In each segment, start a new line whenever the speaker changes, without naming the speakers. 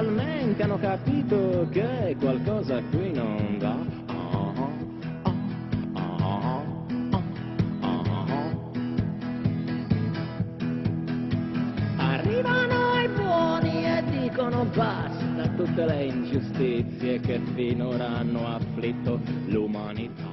finalmente hanno capito che qualcosa qui non va. Arrivano i buoni e dicono basta a tutte le ingiustizie che finora hanno afflitto l'umanità.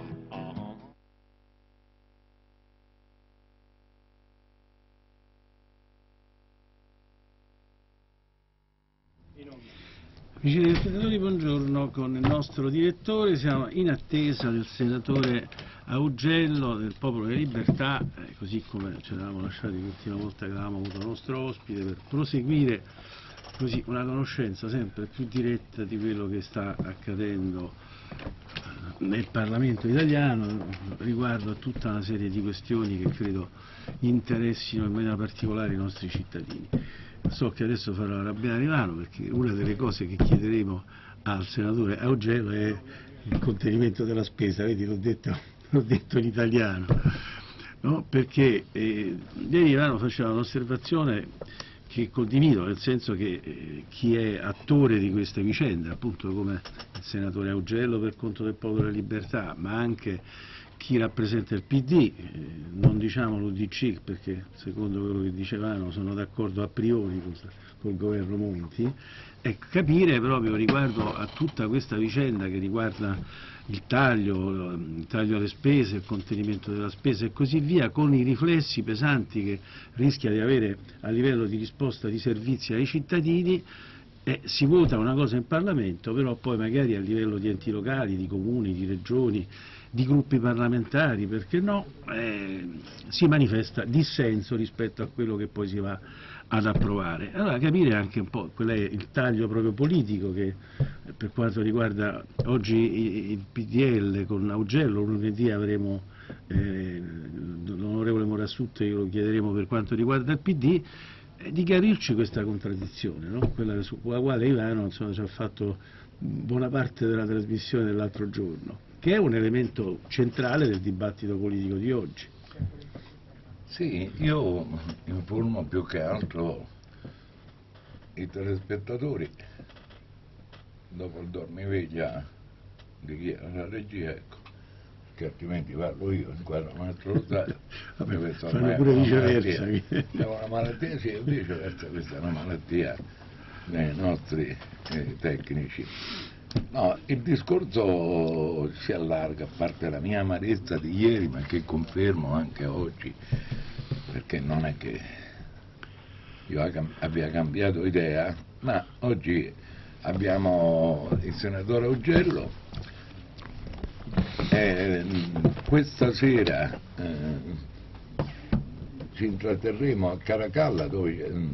Amici telespettatori, buongiorno con il nostro direttore, siamo in attesa del senatore Augello del Popolo della Libertà, eh, così come ci eravamo lasciati l'ultima volta che avevamo avuto il nostro ospite, per proseguire così una conoscenza sempre più diretta di quello che sta accadendo eh, nel Parlamento italiano riguardo a tutta una serie di questioni che credo interessino in maniera particolare i nostri cittadini. So che adesso farò arrabbiare Ivano perché una delle cose che chiederemo al senatore Augello è il contenimento della spesa, vedi l'ho detto, detto in italiano, no? perché eh, ieri Ivano faceva un'osservazione che condivido, nel senso che eh, chi è attore di queste vicende, appunto come il senatore Augello per conto del Popolo della Libertà, ma anche chi rappresenta il PD, eh, non diciamo l'UDC perché secondo quello che dicevano sono d'accordo a priori col, col governo Monti, e capire proprio riguardo a tutta questa vicenda che riguarda il taglio, il taglio alle spese, il contenimento della spesa e così via, con i riflessi pesanti che rischia di avere a livello di risposta di servizi ai cittadini, eh, si vota una cosa in Parlamento, però poi magari a livello di enti locali, di comuni, di regioni, di gruppi parlamentari, perché no, eh, si manifesta dissenso rispetto a quello che poi si va ad approvare. Allora capire anche un po' qual è il taglio proprio politico che per quanto riguarda oggi il PDL con Augello, lunedì avremo eh, l'onorevole Morassutto e lo chiederemo per quanto riguarda il PD, eh, di chiarirci questa contraddizione, no? quella su la quale Ivano insomma, ci ha fatto buona parte della trasmissione dell'altro giorno che è un elemento centrale del dibattito politico di oggi.
Sì, io informo più che altro i telespettatori dopo il dormiveglia di chi era la regia, ecco, che altrimenti parlo io in quella maestro lo stadio.
Fanno pure viceversa.
È una malattia, sì, viceversa, questa è una malattia dei nostri eh, tecnici. No, il discorso si allarga, a parte la mia amarezza di ieri, ma che confermo anche oggi, perché non è che io abbia cambiato idea, ma oggi abbiamo il senatore Augello e questa sera eh, ci intratterremo a Caracalla dove eh,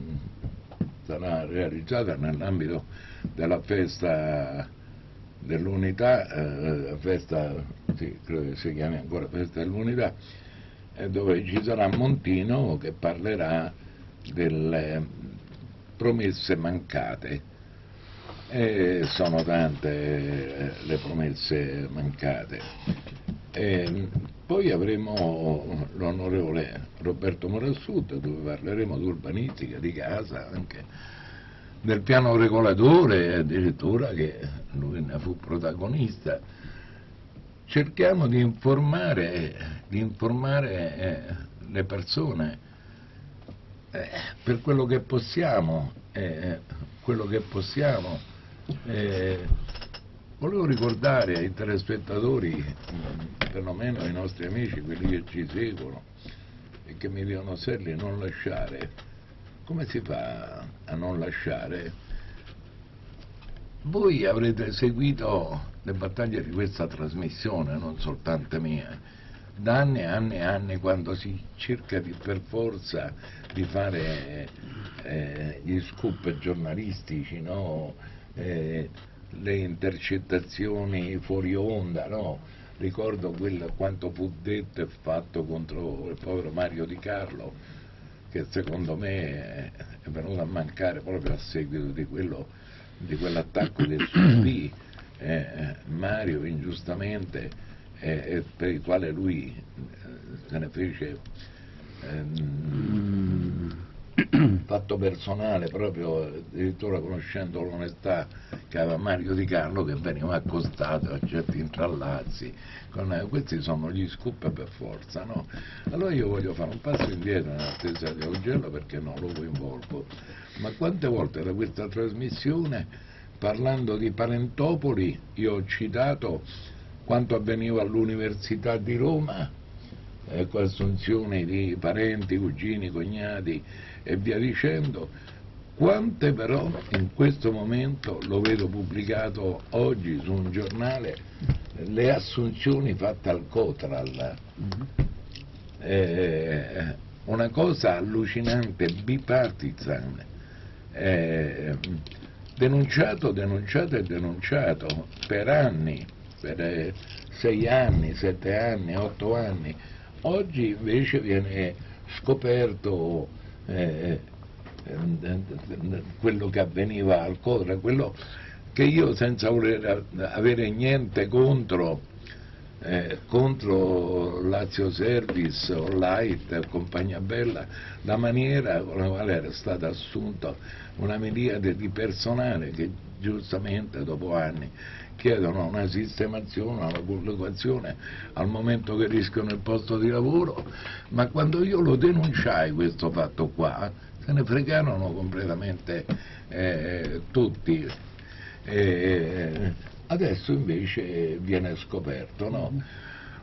sarà realizzata nell'ambito della festa dell'unità, eh, festa, sì, credo si chiami ancora festa dell'unità, eh, dove ci sarà Montino che parlerà delle promesse mancate. E sono tante eh, le promesse mancate. E poi avremo l'onorevole Roberto Morassuto dove parleremo di urbanistica, di casa, anche del piano regolatore addirittura che lui ne fu protagonista. Cerchiamo di informare, di informare eh, le persone eh, per quello che possiamo, eh, quello che possiamo. Eh, volevo ricordare ai telespettatori, perlomeno ai nostri amici, quelli che ci seguono e che mi dicono Serli non lasciare come si fa a non lasciare? Voi avrete seguito le battaglie di questa trasmissione, non soltanto mia, da anni e anni e anni quando si cerca di, per forza di fare eh, gli scoop giornalistici, no? eh, le intercettazioni fuori onda, no? ricordo quel, quanto fu detto e fatto contro il povero Mario Di Carlo, che secondo me è venuto a mancare proprio a seguito di, quello, di quell'attacco del SUD, eh, Mario ingiustamente, eh, per il quale lui eh, se ne fece ehm, fatto personale, proprio addirittura conoscendo l'onestà che aveva Mario Di Carlo che veniva accostato a certi intrallazzi. Con, eh, questi sono gli scoop per forza, no? Allora io voglio fare un passo indietro nell'attesa di Augello perché non lo coinvolgo. Ma quante volte da questa trasmissione, parlando di parentopoli, io ho citato quanto avveniva all'Università di Roma, eh, con assunzioni di parenti, cugini, cognati e via dicendo, quante però in questo momento, lo vedo pubblicato oggi su un giornale, le assunzioni fatte al Cotral. Eh, una cosa allucinante, bipartisan, eh, denunciato, denunciato e denunciato per anni, per eh, sei anni, sette anni, otto anni. Oggi invece viene scoperto eh, quello che avveniva al Codra, quello che io senza voler avere niente contro, eh, contro Lazio Service o Light Compagnia Bella, la maniera con la quale era stata assunta una miriade di personale che giustamente dopo anni chiedono una sistemazione, una collocazione al momento che rischiano il posto di lavoro, ma quando io lo denunciai questo fatto qua, se ne fregarono completamente eh, tutti. Eh, adesso invece viene scoperto, no?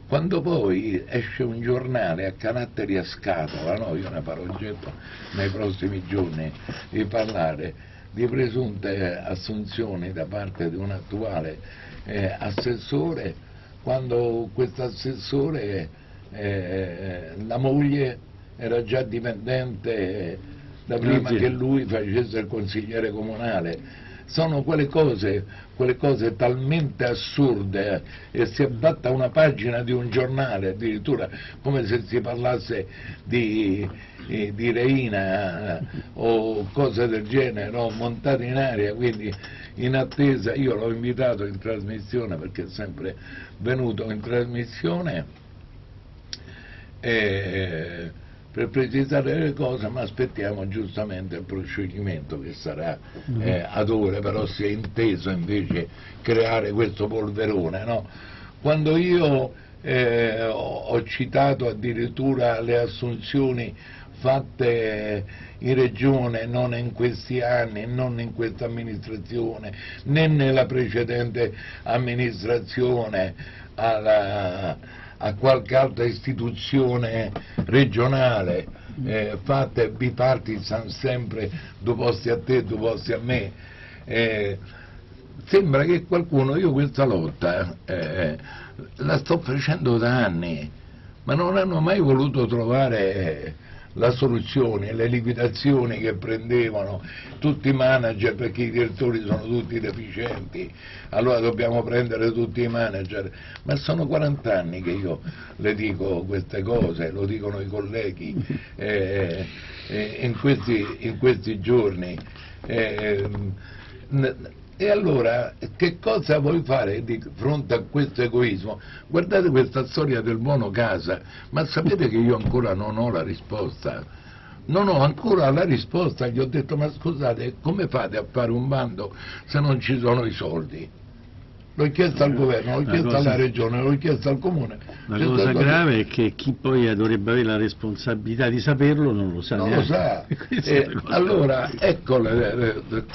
Quando poi esce un giornale a caratteri a scatola, no? io ne farò oggetto nei prossimi giorni di parlare di presunte assunzioni da parte di un attuale eh, assessore, quando questo assessore, eh, la moglie era già dipendente da prima che lui facesse il consigliere comunale. Sono quelle cose, quelle cose talmente assurde eh, e si è fatta una pagina di un giornale addirittura come se si parlasse di, eh, di Reina eh, o cose del genere, no? montate in aria, quindi in attesa, io l'ho invitato in trasmissione perché è sempre venuto in trasmissione. E, per precisare le cose, ma aspettiamo giustamente il proscioglimento che sarà mm-hmm. eh, ad ore, però si è inteso invece creare questo polverone. No? Quando io eh, ho citato addirittura le assunzioni fatte in regione non in questi anni, non in questa amministrazione, né nella precedente amministrazione alla, a qualche altra istituzione regionale, eh, fatte bipartisan sempre due posti a te, due posti a me. Eh, sembra che qualcuno, io questa lotta eh, la sto facendo da anni, ma non hanno mai voluto trovare la soluzione, le liquidazioni che prendevano tutti i manager perché i direttori sono tutti deficienti, allora dobbiamo prendere tutti i manager, ma sono 40 anni che io le dico queste cose, lo dicono i colleghi eh, eh, in, questi, in, questi, giorni. Eh, e allora che cosa vuoi fare di fronte a questo egoismo? Guardate questa storia del buono casa, ma sapete che io ancora non ho la risposta? Non ho ancora la risposta, gli ho detto ma scusate come fate a fare un bando se non ci sono i soldi? L'ho chiesto al governo, l'ho chiesto cosa, alla regione, l'ho chiesto al comune.
La cosa grave è che chi poi dovrebbe avere la responsabilità di saperlo non lo sa
non
neanche.
lo sa. eh, allora ecco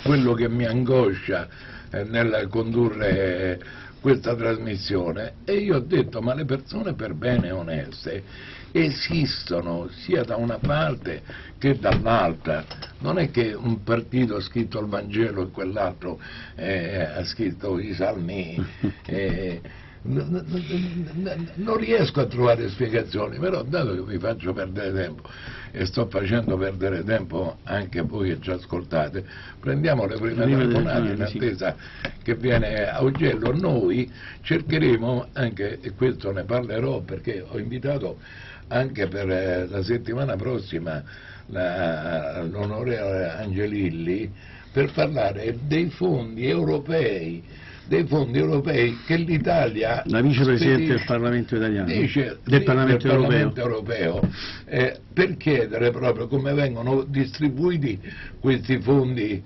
quello che mi angoscia eh, nel condurre questa trasmissione e io ho detto ma le persone per bene oneste esistono sia da una parte che dall'altra. Non è che un partito ha scritto il Vangelo e quell'altro eh, ha scritto i salmi. Eh, non riesco a trovare spiegazioni, però dato che vi faccio perdere tempo e sto facendo perdere tempo anche voi che ci ascoltate, prendiamo le prime telefonate in attesa che viene a Augello. Noi cercheremo anche, e questo ne parlerò perché ho invitato anche per eh, la settimana prossima l'onorevole Angelilli per parlare dei fondi europei dei fondi europei che l'Italia
La vicepresidente del Parlamento italiano,
dice,
del Parlamento europeo.
Parlamento europeo, eh, per chiedere proprio come vengono distribuiti questi fondi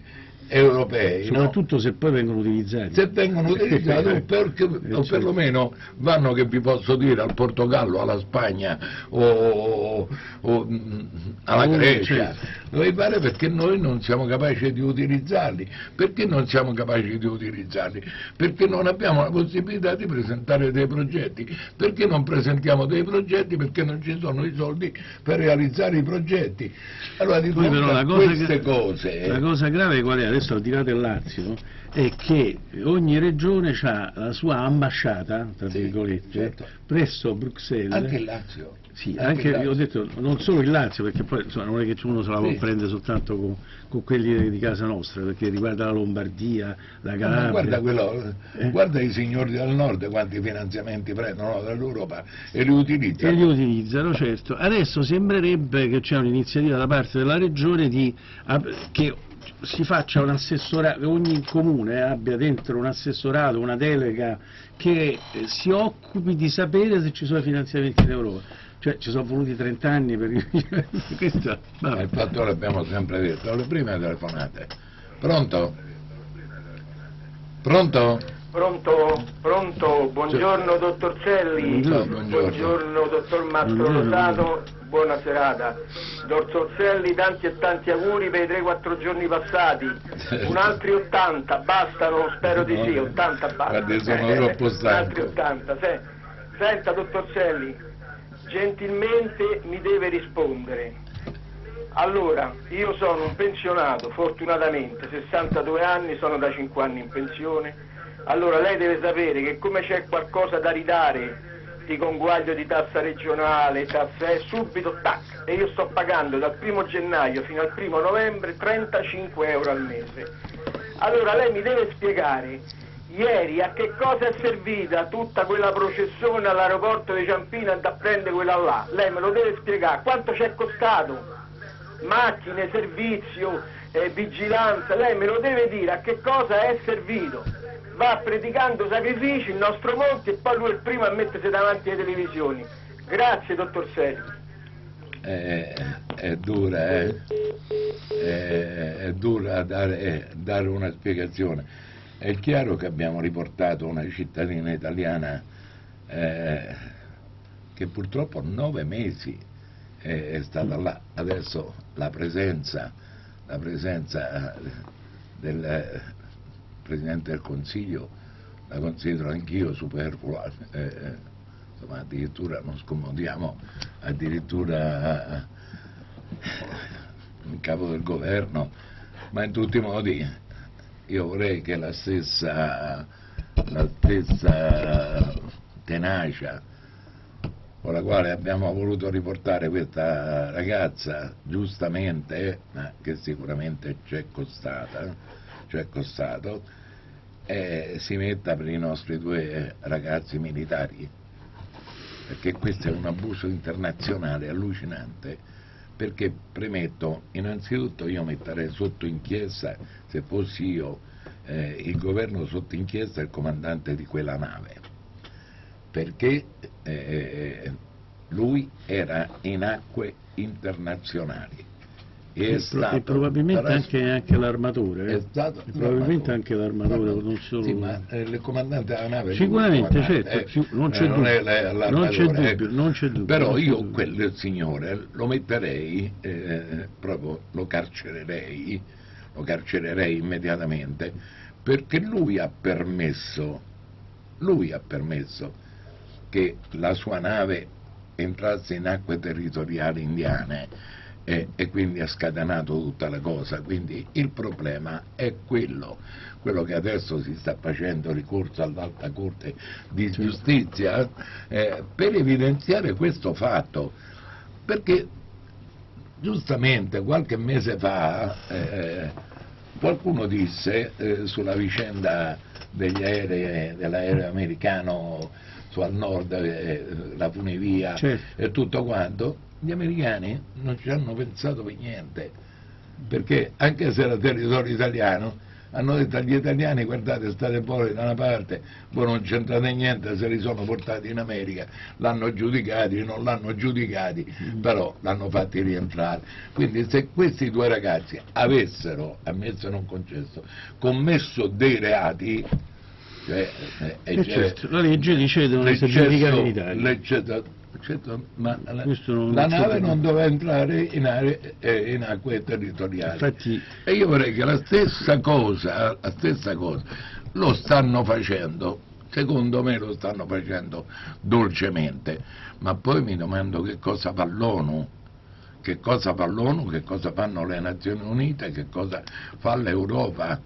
europei. no?
Soprattutto se poi vengono utilizzati.
se vengono utilizzati o, perché- o
certo.
perlomeno vanno che vi posso dire al Portogallo, alla Spagna o, o, mm, alla
Oh,
Grecia
certo.
Noi pare perché noi non siamo capaci di utilizzarli? Perché non siamo capaci di utilizzarli? Perché non abbiamo la possibilità di presentare dei progetti? Perché non presentiamo dei progetti? Perché non ci sono i soldi per realizzare i progetti? Allora di fronte a queste
gra-
cose
la cosa grave qual è? Adesso al di là del Lazio, è che ogni regione ha la sua ambasciata, tra
Sì,
virgolette,
certo.
presso Bruxelles.
anche il Lazio
Sì,
Anche
anche, ho detto non solo il Lazio, perché poi insomma, non è che uno se la può
Sì.
soltanto con, con quelli di casa nostra, perché riguarda la Lombardia, la
Ma
Calabria.
guarda, quello,
Eh.
guarda i signori del nord quanti finanziamenti prendono dall'Europa e li
E
utilizzano.
li utilizzano, certo. Adesso sembrerebbe che c'è un'iniziativa da parte della Regione di, che si faccia un assessorato, ogni comune abbia dentro un assessorato, una delega che eh, si occupi di sapere se ci sono finanziamenti in Europa. Cioè ci sono voluti 30 anni per questo.
Ma
vabbè.
il fatto l'abbiamo sempre detto, le prime telefonate. Pronto? Pronto?
Pronto, pronto, buongiorno dottor Celli,
Buongiorno.
Buongiorno.
dottor Mastro
Buongiorno.
Rosato, buona serata. Dottor Celli, tanti e tanti auguri per i 3-4 giorni passati, un altri 80, bastano, spero di sì, 80 basta.
Guardi, sono
un altri 80, se- Senta dottor Celli, gentilmente mi deve rispondere. Allora, io sono un pensionato, fortunatamente, 62 anni, sono da 5 anni in pensione. Allora lei deve sapere che come c'è qualcosa da ridare di conguaglio di tassa regionale, tassa è subito tac e io sto pagando dal primo gennaio fino al primo novembre 35 euro al mese. Allora lei mi deve spiegare ieri a che cosa è servita tutta quella processione all'aeroporto di Ciampino andare a prendere quella là. Lei me lo deve spiegare, quanto ci è costato? Macchine, servizio, eh, vigilanza, lei me lo deve dire a che cosa è servito. Va predicando sacrifici il nostro Monti e poi lui è il primo a mettersi davanti alle televisioni. Grazie dottor Seri.
È, è dura, eh? È, è dura dare, eh, dare una spiegazione. È chiaro che abbiamo riportato una cittadina italiana eh, che purtroppo nove mesi è, è stata là. Adesso la presenza, la presenza eh, del eh, Presidente del Consiglio la considero anch'io superflua. eh, eh, insomma, addirittura non scomodiamo addirittura eh, il capo del governo, ma in tutti i modi io vorrei che la stessa, la stessa tenacia con la quale abbiamo voluto riportare questa ragazza, giustamente, ma che sicuramente ci è costata, ci è costato, eh, si metta per i nostri due ragazzi militari. Perché questo è un abuso internazionale allucinante, perché premetto, innanzitutto io metterei sotto inchiesta, se fossi io, eh, il governo sotto inchiesta il comandante di quella nave, perché eh, lui era in acque internazionali e è
E, pro-
stato
e probabilmente anche, anche l'armatore. eh.
è
probabilmente anche l'armatore, non solo.
Sì, ma eh, il comandante della nave...
Sicuramente, certo, sì, non c'è
eh,
dubbio.
è l'armatore,
Non c'è dubbio, non c'è dubbio,
Però
non
io
dubbio.
quel signore lo metterei, eh, proprio lo carcererei, lo carcererei immediatamente, perché lui ha permesso, lui ha permesso che la sua nave entrasse in acque territoriali indiane e, e quindi ha scatenato tutta la cosa. Quindi il problema è quello, quello che adesso si sta facendo ricorso all'alta corte di giustizia eh, per evidenziare questo fatto. Perché giustamente qualche mese fa eh, qualcuno disse eh, sulla vicenda degli aerei, dell'aereo americano su al nord, eh, la funivia
Certo.
e tutto quanto, gli americani non ci hanno pensato per niente, perché anche se era territorio italiano, hanno detto agli italiani guardate state fuori da una parte, voi non c'entrate niente, se li sono portati in America, l'hanno giudicati, non l'hanno giudicati, però l'hanno fatti rientrare. Quindi se questi due ragazzi avessero, ammesso non concesso, commesso dei reati, cioè, eh,
Eh,
cioè,
certo, la legge dice che devono essere giudicati in Italia.
Certo, ma la, la nave non doveva entrare in, aree- eh, in acque territoriali.
Infatti,
E io vorrei che la stessa cosa, la stessa cosa, lo stanno facendo, secondo me lo stanno facendo dolcemente, ma poi mi domando che cosa fa l'ONU, che cosa fa l'ONU, che cosa fanno le Nazioni Unite, che cosa fa l'Europa.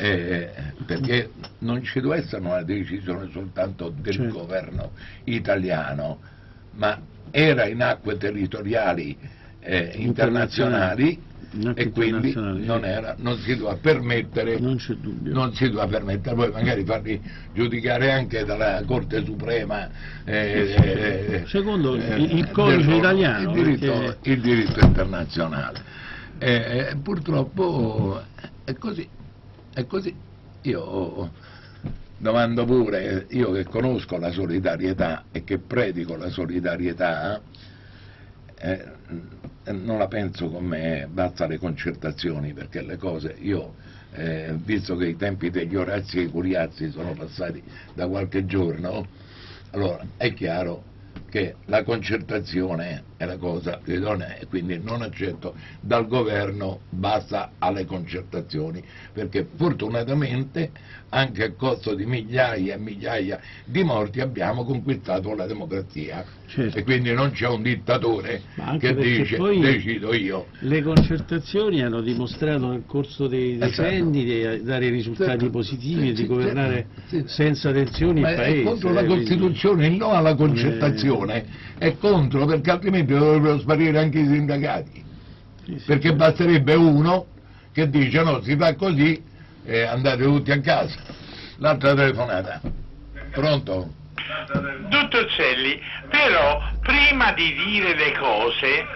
Eh, perché non ci deve essere una decisione soltanto del
Certo.
governo italiano, ma era in acque territoriali eh, internazionali e quindi non, era, non si doveva permettere
non c'è dubbio.
non si doveva permettere, poi magari farli giudicare anche dalla Corte Suprema. eh, eh,
Secondo il-
eh,
il codice italiano,
Il diritto,
perché-
il diritto internazionale. Eh, eh, purtroppo è così, è così. Io domando pure, io che conosco la solidarietà e che predico la solidarietà, eh, non la penso come basta le concertazioni perché le cose io eh, visto che i tempi degli Orazzi e i Curiazzi sono passati da qualche giorno allora è chiaro che la concertazione è la cosa idonea e quindi non accetto dal governo basta alle concertazioni perché fortunatamente anche a costo di migliaia e migliaia di morti abbiamo conquistato la democrazia
Certo.
e quindi non c'è un dittatore che dice decido io
Le concertazioni hanno dimostrato nel corso dei
Esatto.
decenni di dare risultati
Sì,
positivi
sì,
e di governare
sì.
senza tensioni
Ma
il
è
paese.
contro la
eh,
Costituzione, il no alla concertazione è contro perché altrimenti dovrebbero sparire anche i sindacati.
Sì, sì.
perché basterebbe uno che dice no si fa così e andate tutti a casa. L'altra telefonata. Pronto?
Dottor Celli, però prima di dire le cose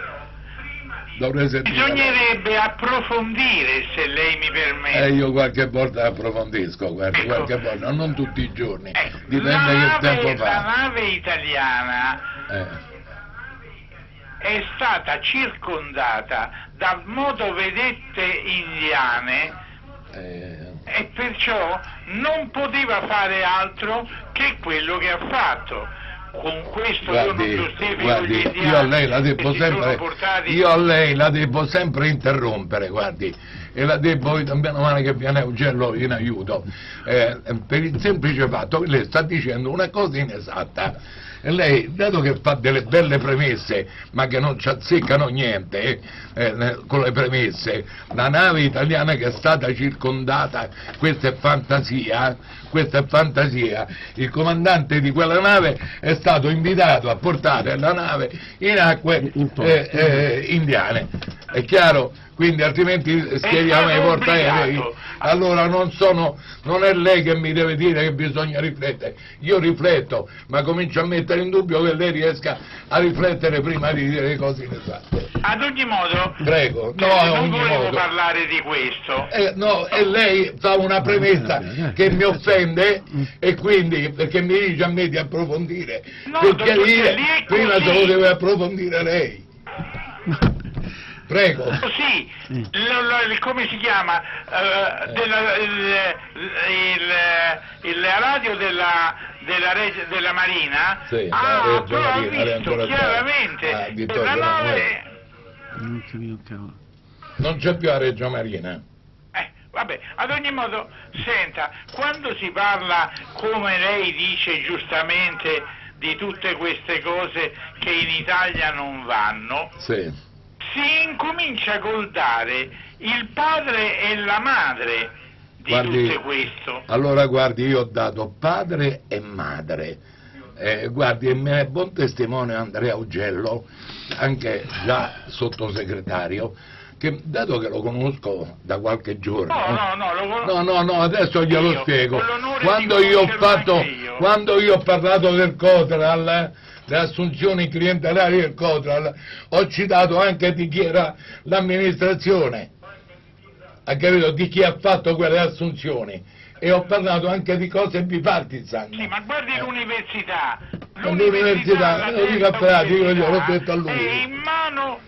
bisognerebbe approfondire, se lei mi permette.
eh, io qualche volta approfondisco guarda,
Ecco.
qualche volta, non tutti i giorni.
Ecco,
dipende
la
che
nave-
tempo
La
fa.
nave italiana.
Eh,
è stata circondata da motovedette indiane
eh,
e perciò non poteva fare altro che quello che ha fatto. Con questo io
Guardi,
non giustifico
guardi,
gli indiani
io a lei la devo sempre,
portati
io a lei la devo sempre interrompere, guardi, e la devo, meno male che viene Augello in aiuto, eh, per il semplice fatto che lei sta dicendo una cosa inesatta. E lei, dato che fa delle belle premesse, ma che non ci azzeccano niente, eh, eh, con le premesse, la nave italiana che è stata circondata, questa è fantasia, questa è fantasia, il comandante di quella nave è stato invitato a portare la nave in acque eh, eh, indiane, è chiaro? Quindi altrimenti schieriamo i portaerei. Allora non sono, non è lei che mi deve dire che bisogna riflettere, io rifletto, ma comincio a mettere in dubbio che lei riesca a riflettere prima di dire le cose inesatte.
Ad ogni modo,
Prego, no,
eh, non
ogni
volevo
modo.
parlare di questo.
Eh, no, e lei fa una premessa
Eh,
che mi offende e quindi perché mi dice a me di approfondire
No,
per chiarire prima se lo deve approfondire lei prego.
Così,
Mm.
l- l- come si chiama? eh, della, il, il- il radio della, della, Reg- della Marina?
Sì,
ha
la Reggio
però ha visto chiaramente.
Ah, Vittorio
la nave...
Non
c'è più a Reggio Marina.
Eh, vabbè, ad ogni modo, senta, quando si parla, come lei dice giustamente, di tutte queste cose che in Italia non vanno,
sì,
si incomincia col dare il padre e la madre di
Guardi,
tutto questo.
allora guardi io ho dato padre e madre Eh, guardi e me ne è buon testimone Andrea Augello anche già sottosegretario che dato che lo conosco da qualche giorno
No, no, no, lo
No, no, no, adesso glielo
Io,
spiego. Quando io fatto,
io.
quando io ho parlato del Cotral, delle assunzioni clientelari del Cotral, ho citato anche di chi era l'amministrazione. ha capito di chi ha fatto quelle assunzioni e ho parlato anche di cose bipartisan.
Sì, ma guardi l'università.
L'università, lo dico a Frati, io l'ho detto a lui.
È in mano,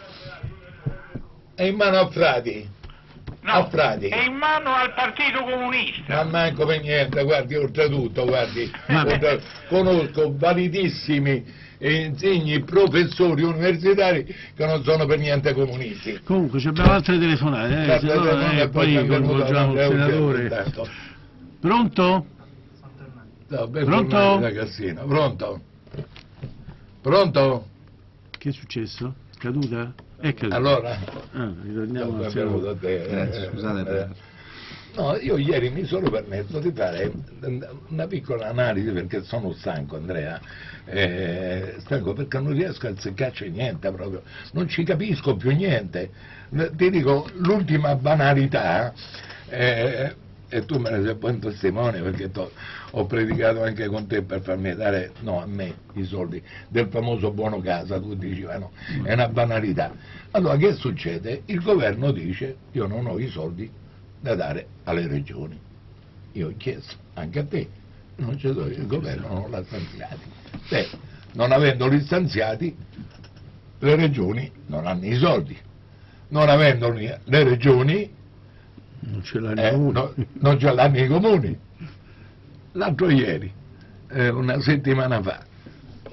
È in mano a Frati,
no,
a Frati.
è in mano al Partito Comunista.
Ma manco per niente, guardi, oltretutto, guardi,
Ma-
oltre- conosco validissimi e insegni professori universitari che non sono per niente comunisti.
Comunque ci abbiamo altre telefonate, eh, se no, eh, poi coinvolgiamo il senatore.
intanto.
Pronto?
No,
Pronto?
Pronto? Pronto?
Che è successo? Caduta? È caduta.
Allora?
Ah, ritorniamo al senatore.
te.
Eh, scusate,
eh. No, io ieri mi sono permesso di fare una piccola analisi perché sono stanco Andrea, eh, perché non riesco a azzeccarci niente proprio, non ci capisco più niente. Ti dico, l'ultima banalità, eh, e tu me ne sei buon testimone perché ho predicato anche con te per farmi dare, no a me, i soldi del famoso buono casa, tu dici, è una banalità. Allora che succede? Il governo dice, io non ho i soldi da dare alle regioni. Io ho chiesto, anche a te, non ce l'ho, il governo non l'ha stanziati. Beh, non avendoli stanziati, le regioni non hanno i soldi. Non avendoli le regioni,
Non ce l'ha
eh, no- non ce l'hanno i comuni. L'altro ieri, eh, una settimana fa,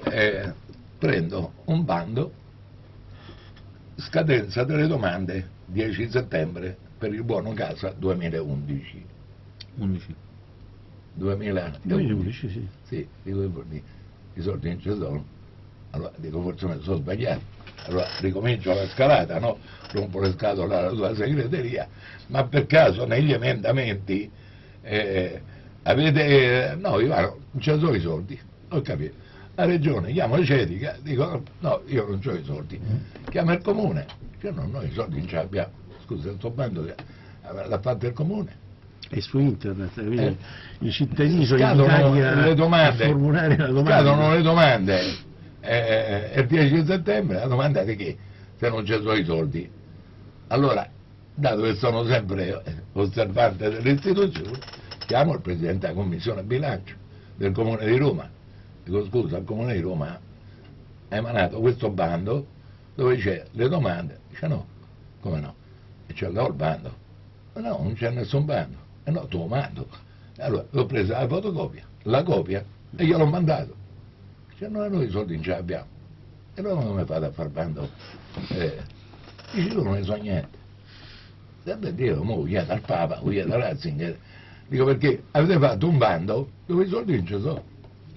eh, prendo un bando, scadenza delle domande 10 settembre per il buono casa 2011.
11.
2011.
2011, sì.
Sì, dico, i i soldi non ci sono. Allora dico forse mi sono sbagliato. Allora ricomincio la scalata, no? Rompo le scatole alla tua segreteria, ma per caso negli emendamenti eh, avete... no, Ivano, non ci sono i soldi, ho capito. La regione chiama Cedica, dico no, io non ho i soldi. Chiama il comune, che no, noi i soldi non ce l'abbiamo. Scusa, sto bando l'ha fatto il comune.
È su internet,
Eh.
i cittadini sono invitati a,
le domande.
a formulare la domanda.
Scadono le domande eh, è il 10 settembre, la domanda di che? Se non ci sono i soldi. Allora, dato che sono sempre eh, osservante delle istituzioni, chiamo il Presidente della Commissione Bilancio del Comune di Roma. Dico scusa, il Comune di Roma ha emanato questo bando dove c'è le domande. Dice no, come no? E ce l'ho il bando. No, non c'è nessun bando. E no, te lo mando. Allora, l'ho presa la fotocopia, la copia, e gliel'ho mandato. Dice, no, noi i soldi non ce l'abbiamo. E allora come fate a far bando? Eh, dice, io non ne so niente. Sempre Dio, mo chiede al Papa, chiede a Ratzinger. Dico, perché avete fatto un bando dove i soldi non ci sono.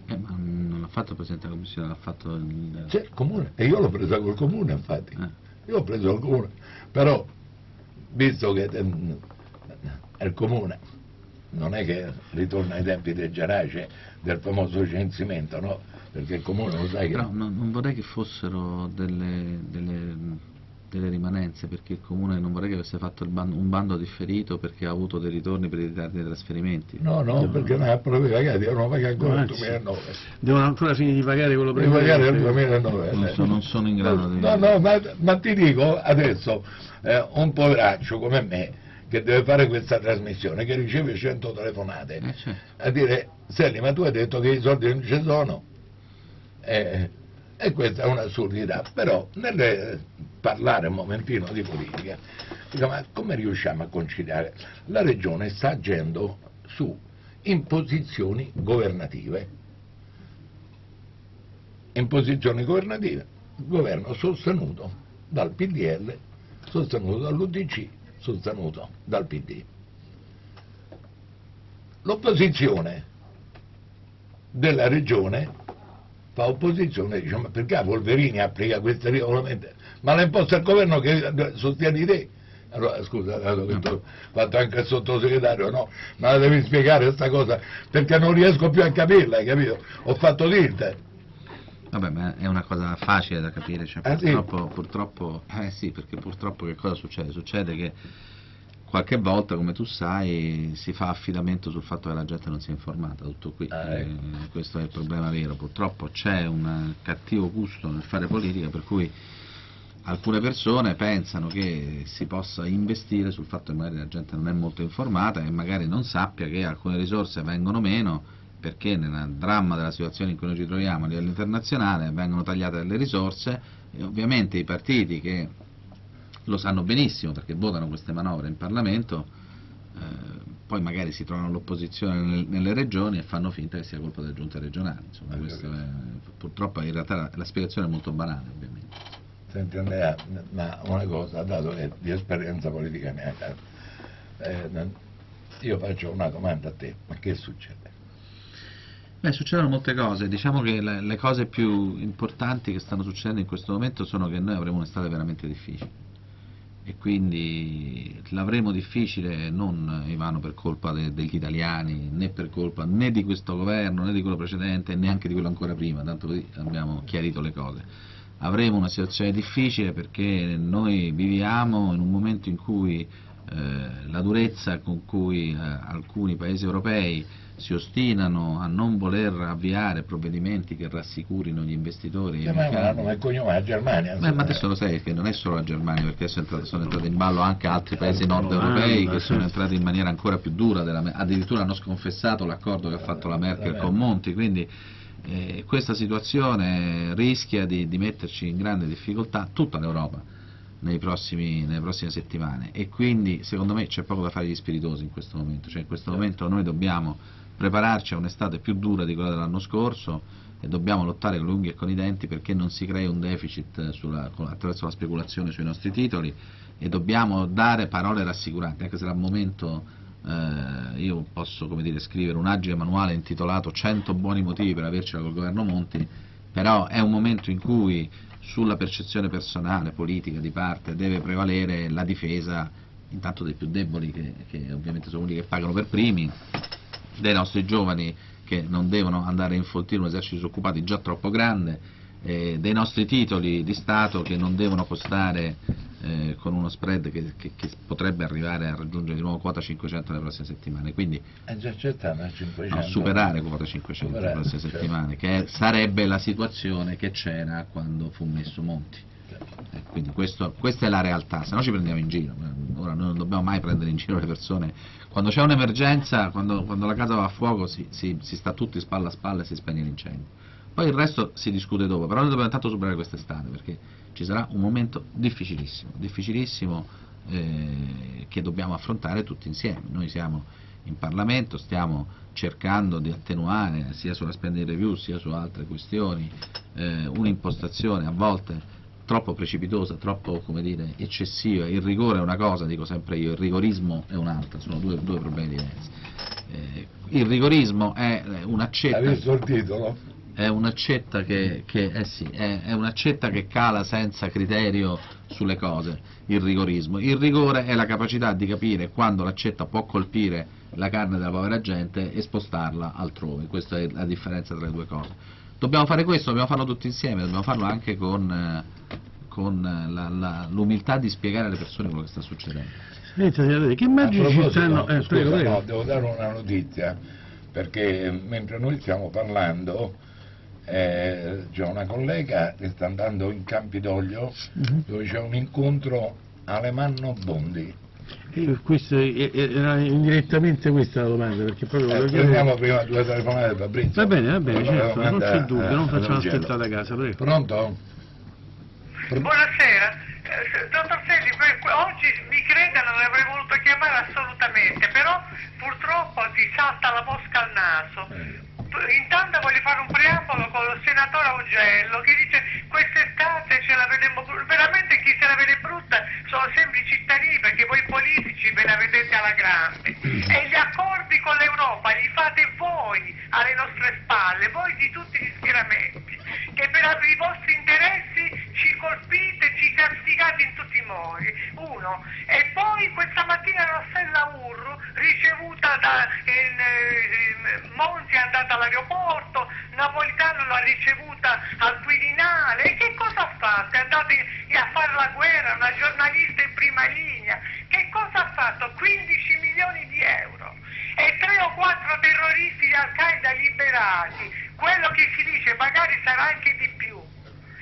Eh, ma non l'ha fatto il Presidente della Commissione, l'ha fatto il...
C'è il comune, e io l'ho presa col comune, infatti.
Eh.
Io ho preso il comune, però, visto che ehm, è il comune, non è che ritorna ai tempi del Gerace, del famoso censimento, no? Perché il comune lo sai che...
Però non, non vorrei che fossero delle, delle, delle rimanenze, perché il Comune non vorrei che avesse fatto il ban- un bando differito perché ha avuto dei ritorni per i ritardi dei trasferimenti.
No, no, perché non ha proprio pagato, devono pagare ancora il
Anzi.
2009.
Devono ancora finire di pagare quello
Devo pagare il
precedente.
2009.
Non so- non sono in grado di-
No, no, ma, ma ti dico adesso, eh, un poveraccio come me, che deve fare questa trasmissione, che riceve 100 telefonate,
Eh, certo.
a dire, Selli, ma tu hai detto che i soldi non ci sono? Eh, e questa è un'assurdità, però nel parlare un momentino di politica, dico, ma come riusciamo a conciliare? La regione sta agendo su imposizioni governative, imposizioni governative, governo sostenuto dal PDL, sostenuto dall'UDC, sostenuto dal PD. L'opposizione della regione fa opposizione e dice ma perché Polverini applica questi regolamenti? Ma l'ha imposto il governo che sostieni te. Allora scusa, dato che tu hai fatto anche il sottosegretario, no, ma la devi spiegare questa cosa perché non riesco più a capirla, hai capito? Ho fatto l'Inter.
Vabbè, ma è una cosa facile da capire, cioè,
sì?
purtroppo, purtroppo, eh sì, perché purtroppo che cosa succede? Succede che qualche volta, come tu sai, si fa affidamento sul fatto che la gente non sia informata, tutto qui.
Ah,
Eh,
ecco.
questo è il problema vero, purtroppo c'è un cattivo gusto nel fare politica, per cui alcune persone pensano che si possa investire sul fatto che magari la gente non è molto informata e magari non sappia che alcune risorse vengono meno perché nel dramma della situazione in cui noi ci troviamo a livello internazionale vengono tagliate delle risorse e ovviamente i partiti che lo sanno benissimo perché votano queste manovre in Parlamento eh, poi magari si trovano all'opposizione nel, nelle regioni e fanno finta che sia colpa delle giunte regionali. Insomma, è, purtroppo in realtà la, la spiegazione è molto banale ovviamente.
Senti Andrea, ma una cosa, dato che di esperienza politica ne hai, eh, io faccio una domanda a te, ma che succede?
Beh, succedono molte cose, diciamo che le, le cose più importanti che stanno succedendo in questo momento sono che noi avremo un'estate veramente difficile. E quindi l'avremo difficile non Ivano per colpa de, degli italiani né per colpa né di questo governo né di quello precedente neanche di quello ancora prima. Tanto così abbiamo chiarito le cose. Avremo una situazione difficile perché noi viviamo in un momento in cui eh, la durezza con cui eh, alcuni paesi europei si ostinano a non voler avviare provvedimenti che rassicurino gli investitori.
Sì, ma hanno il cognome la Germania.
Beh, ma adesso lo sai che non è solo la Germania, perché sono entrati, sono entrati in ballo anche altri paesi nord europei che sono entrati in maniera ancora più dura, della, addirittura hanno sconfessato l'accordo che ha fatto la Merkel con Monti, quindi eh, questa situazione rischia di, di metterci in grande difficoltà tutta l'Europa nelle prossime settimane e quindi secondo me c'è poco da fare gli spiritosi in questo momento, cioè in questo certo. momento noi dobbiamo prepararci a un'estate più dura di quella dell'anno scorso e dobbiamo lottare con le unghie e con i denti perché non si crei un deficit sulla, attraverso la speculazione sui nostri titoli e dobbiamo dare parole rassicuranti, anche se al momento eh, io posso dire, scrivere un agile manuale intitolato 100 buoni motivi per avercela col governo Monti, però è un momento in cui sulla percezione personale, politica, di parte deve prevalere la difesa intanto dei più deboli che, che ovviamente sono quelli che pagano per primi dei nostri giovani che non devono andare a infoltire un esercito disoccupati già troppo grande, eh, dei nostri titoli di Stato che non devono costare eh, con uno spread che, che, che, potrebbe arrivare a raggiungere di nuovo quota 500 nelle prossime settimane, quindi
no,
superare quota 500 nelle prossime certo. settimane, che è, sarebbe la situazione che c'era quando fu messo Monti. Eh, quindi questo, questa è la realtà, se no ci prendiamo in giro. Ora noi non dobbiamo mai prendere in giro le persone. Quando c'è un'emergenza, quando, quando, la casa va a fuoco, si, si, si, sta tutti spalla a spalla e si spegne l'incendio. Poi il resto si discute dopo, però noi dobbiamo intanto superare quest'estate perché ci sarà un momento difficilissimo, difficilissimo eh, che dobbiamo affrontare tutti insieme. Noi siamo in Parlamento, stiamo cercando di attenuare sia sulla spending review sia su altre questioni eh, un'impostazione a volte troppo precipitosa, troppo dire, eccessiva, il rigore è una cosa, dico sempre io, il rigorismo è un'altra, sono due, due problemi diversi. Eh, il rigorismo è un'accetta...
Visto il titolo?
È un'accetta che, che, eh sì, è, è un'accetta che cala senza criterio sulle cose, il rigorismo. Il rigore è la capacità di capire quando l'accetta può colpire la carne della povera gente e spostarla altrove, questa è la differenza tra le due cose Dobbiamo fare questo, dobbiamo farlo tutti insieme, dobbiamo farlo anche con, eh, con l'umiltà di spiegare alle persone quello che sta succedendo.
Senti, che immagini ci stanno...
Eh, scusa, prego, no, devo dare una notizia, perché mentre noi stiamo parlando eh, c'è una collega che sta andando in Campidoglio uh mhm. -huh. dove c'è un incontro Alemanno Bondi
eh, questo, era indirettamente questa la domanda, perché proprio
eh, prendiamo prima due telefonate da Fabrizio.
Va bene, va bene, certo, non c'è dubbio, non facciamo aspettare a casa, prego.
Pronto?
Buonasera, eh, dottor Selli, oggi mi creda non avrei voluto chiamare assolutamente, però purtroppo ti salta la mosca al naso. Intanto voglio fare un preambolo con il senatore Augello che dice quest'estate ce la vedremo veramente chi se la vede brutta sono sempre i cittadini perché voi politici ve la vedete alla grande. E gli accordi con l'Europa li fate voi alle nostre spalle voi di tutti gli schieramenti che per i vostri interessi ci colpite ci castigate in tutti i modi. Uno. E poi questa mattina Rossella Urru ricevuta da in, in, Monti è andata alla all'aeroporto, Napolitano l'ha ricevuta al Quirinale, e che cosa ha fatto? È andato a fare la guerra, una giornalista in prima linea, che cosa ha fatto? 15 milioni di euro. E tre o quattro terroristi di Al-Qaeda liberati, quello che si dice magari sarà anche di più,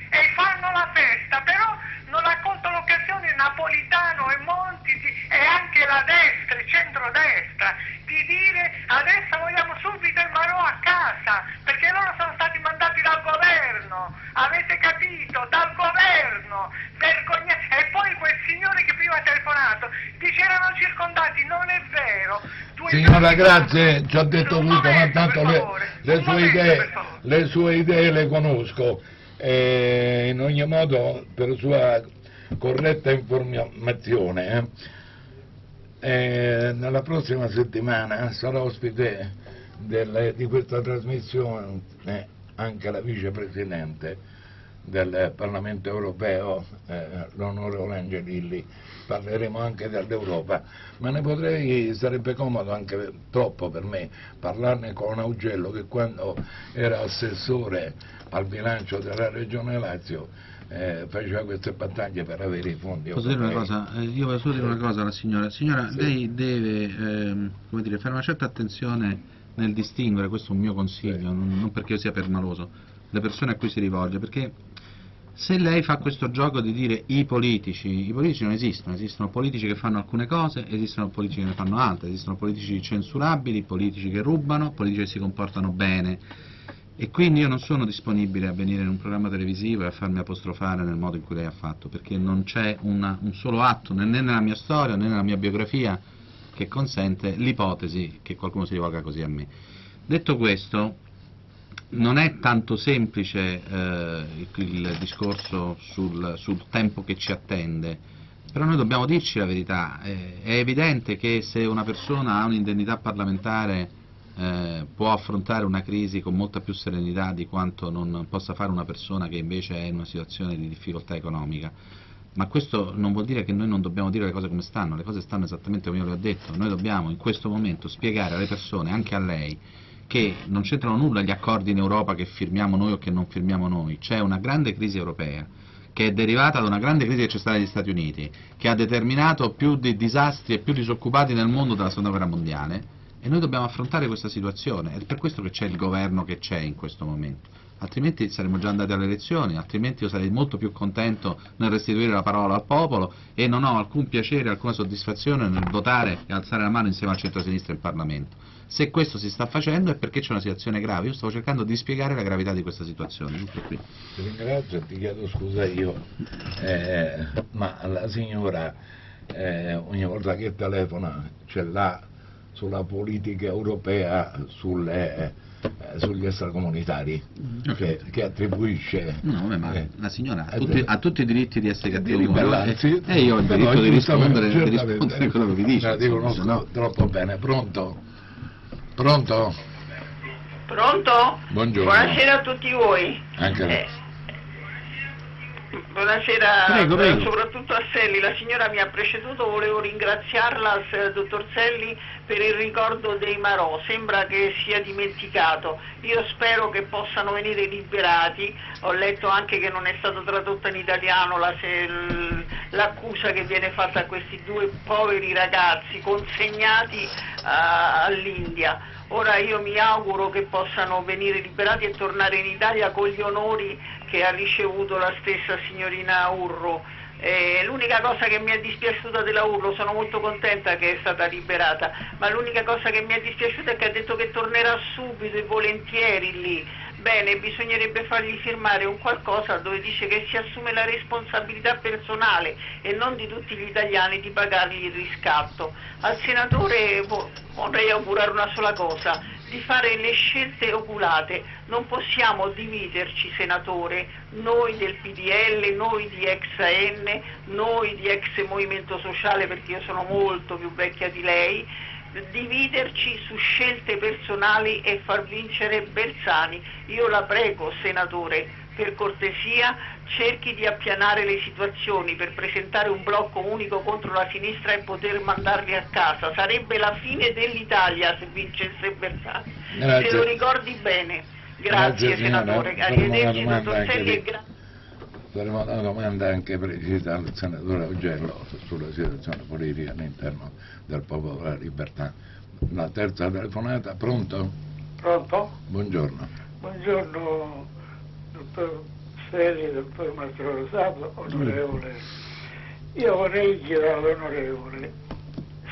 e fanno la festa, però non ha colto l'occasione Napolitano e Monti di- e anche la destra, il centrodestra, di dire adesso vogliamo subito il Marò a casa, perché loro sono stati mandati dal governo, avete capito? Dal governo, vergogna. E poi quel signore che prima ha telefonato dice erano circondati, non è vero. Due
Signora, grazie, ci ho detto tutto, ma tanto le, le sue idee, le sue idee le conosco. E in ogni modo, per sua corretta informazione, eh, nella prossima settimana sarà ospite del- di questa trasmissione eh, anche la vicepresidente del Parlamento europeo, eh, l'onorevole Angelilli, parleremo anche dell'Europa, ma ne potrei, sarebbe comodo anche troppo per me parlarne con Augello che quando era assessore al bilancio della Regione Lazio eh, faceva queste battaglie per avere i fondi
Posso dire una cosa? Eh, io voglio solo dire una cosa alla signora. Signora,
Sì.
lei deve ehm, come dire, fare una certa attenzione nel distinguere, questo è un mio consiglio,
Sì.
non, non perché io sia permaloso, le persone a cui si rivolge, perché se lei fa questo gioco di dire i politici, i politici non esistono, esistono politici che fanno alcune cose, esistono politici che ne fanno altre, esistono politici censurabili, politici che rubano, politici che si comportano bene. E quindi io non sono disponibile a venire in un programma televisivo e a farmi apostrofare nel modo in cui lei ha fatto, perché non c'è un solo atto né nella mia storia né nella mia biografia che consente l'ipotesi che qualcuno si rivolga così a me. Detto questo, non è tanto semplice eh, il, discorso sul, sul tempo che ci attende, però noi dobbiamo dirci la verità, eh, è evidente che se una persona ha un'indennità parlamentare eh, può affrontare una crisi con molta più serenità di quanto non possa fare una persona che invece è in una situazione di difficoltà economica. Ma questo non vuol dire che noi non dobbiamo dire le cose come stanno, le cose stanno esattamente come io le ho detto, noi dobbiamo in questo momento spiegare alle persone, anche a lei, che non c'entrano nulla gli accordi in Europa che firmiamo noi o che non firmiamo noi, c'è una grande crisi europea che è derivata da una grande crisi che c'è stata negli Stati Uniti, che ha determinato più di disastri e più disoccupati nel mondo della seconda guerra mondiale e noi dobbiamo affrontare questa situazione, è per questo che c'è il governo che c'è in questo momento. Altrimenti saremmo già andati alle elezioni, altrimenti io sarei molto più contento nel restituire la parola al popolo e non ho alcun piacere, alcuna soddisfazione nel votare e alzare la mano insieme al centro-sinistra in Parlamento. Se questo si sta facendo è perché c'è una situazione grave, io stavo cercando di spiegare la gravità di questa situazione, tutto qui.
Ti ringrazio e ti chiedo scusa io, eh, ma la signora eh, ogni volta che telefona ce l'ha sulla politica europea sulle, eh, sugli extracomunitari che, che attribuisce
No, vabbè, ma
eh,
la signora ha
eh,
tutti, ha tutti i diritti di essere cattivo e io ho il diritto di rispondere, di rispondere a quello che vi dice.
La dicono
no-
troppo bene. Pronto? Pronto?
Pronto?
Buongiorno.
Buonasera a tutti voi.
Anche lei.
Eh, Buonasera
Prego, prego.
soprattutto a Selli, la signora mi ha preceduto, volevo ringraziarla, dottor Selli, per il ricordo dei Marò, sembra che sia dimenticato, io spero che possano venire liberati, ho letto anche che non è stato tradotto in italiano la l'accusa che viene fatta a questi due poveri ragazzi consegnati ah, all'India. Ora io mi auguro che possano venire liberati e tornare in Italia con gli onori che ha ricevuto la stessa signorina Urro. Eh, l'unica cosa che mi è dispiaciuta della Urlo, sono molto contenta che è stata liberata, ma l'unica cosa che mi è dispiaciuta è che ha detto che tornerà subito e volentieri lì. Bene, bisognerebbe fargli firmare un qualcosa dove dice che si assume la responsabilità personale e non di tutti gli italiani di pagargli il riscatto. Al senatore vo- vorrei augurare una sola cosa, di fare le scelte oculate. Non possiamo dividerci, senatore, noi del PDL, noi di ex AN, noi di ex Movimento Sociale, perché io sono molto più vecchia di lei, dividerci su scelte personali e far vincere Bersani. Io la prego, senatore, per cortesia cerchi di appianare le situazioni per presentare un blocco unico contro la sinistra e poter mandarli a casa. Sarebbe la fine dell'Italia se vincesse Bersani.
Grazie.
Se lo ricordi bene. Grazie,
Grazie,
senatore. Arrivederci,
domanda
dottor
anche
Selli, e grazie.
Faremo una domanda anche precisa al senatore Augello sulla situazione politica all'interno del popolo della libertà. La terza telefonata, pronto?
Pronto?
Buongiorno.
Buongiorno,
Selli, dottor Mastro Rosato, onorevole. Io vorrei chiedere all'onorevole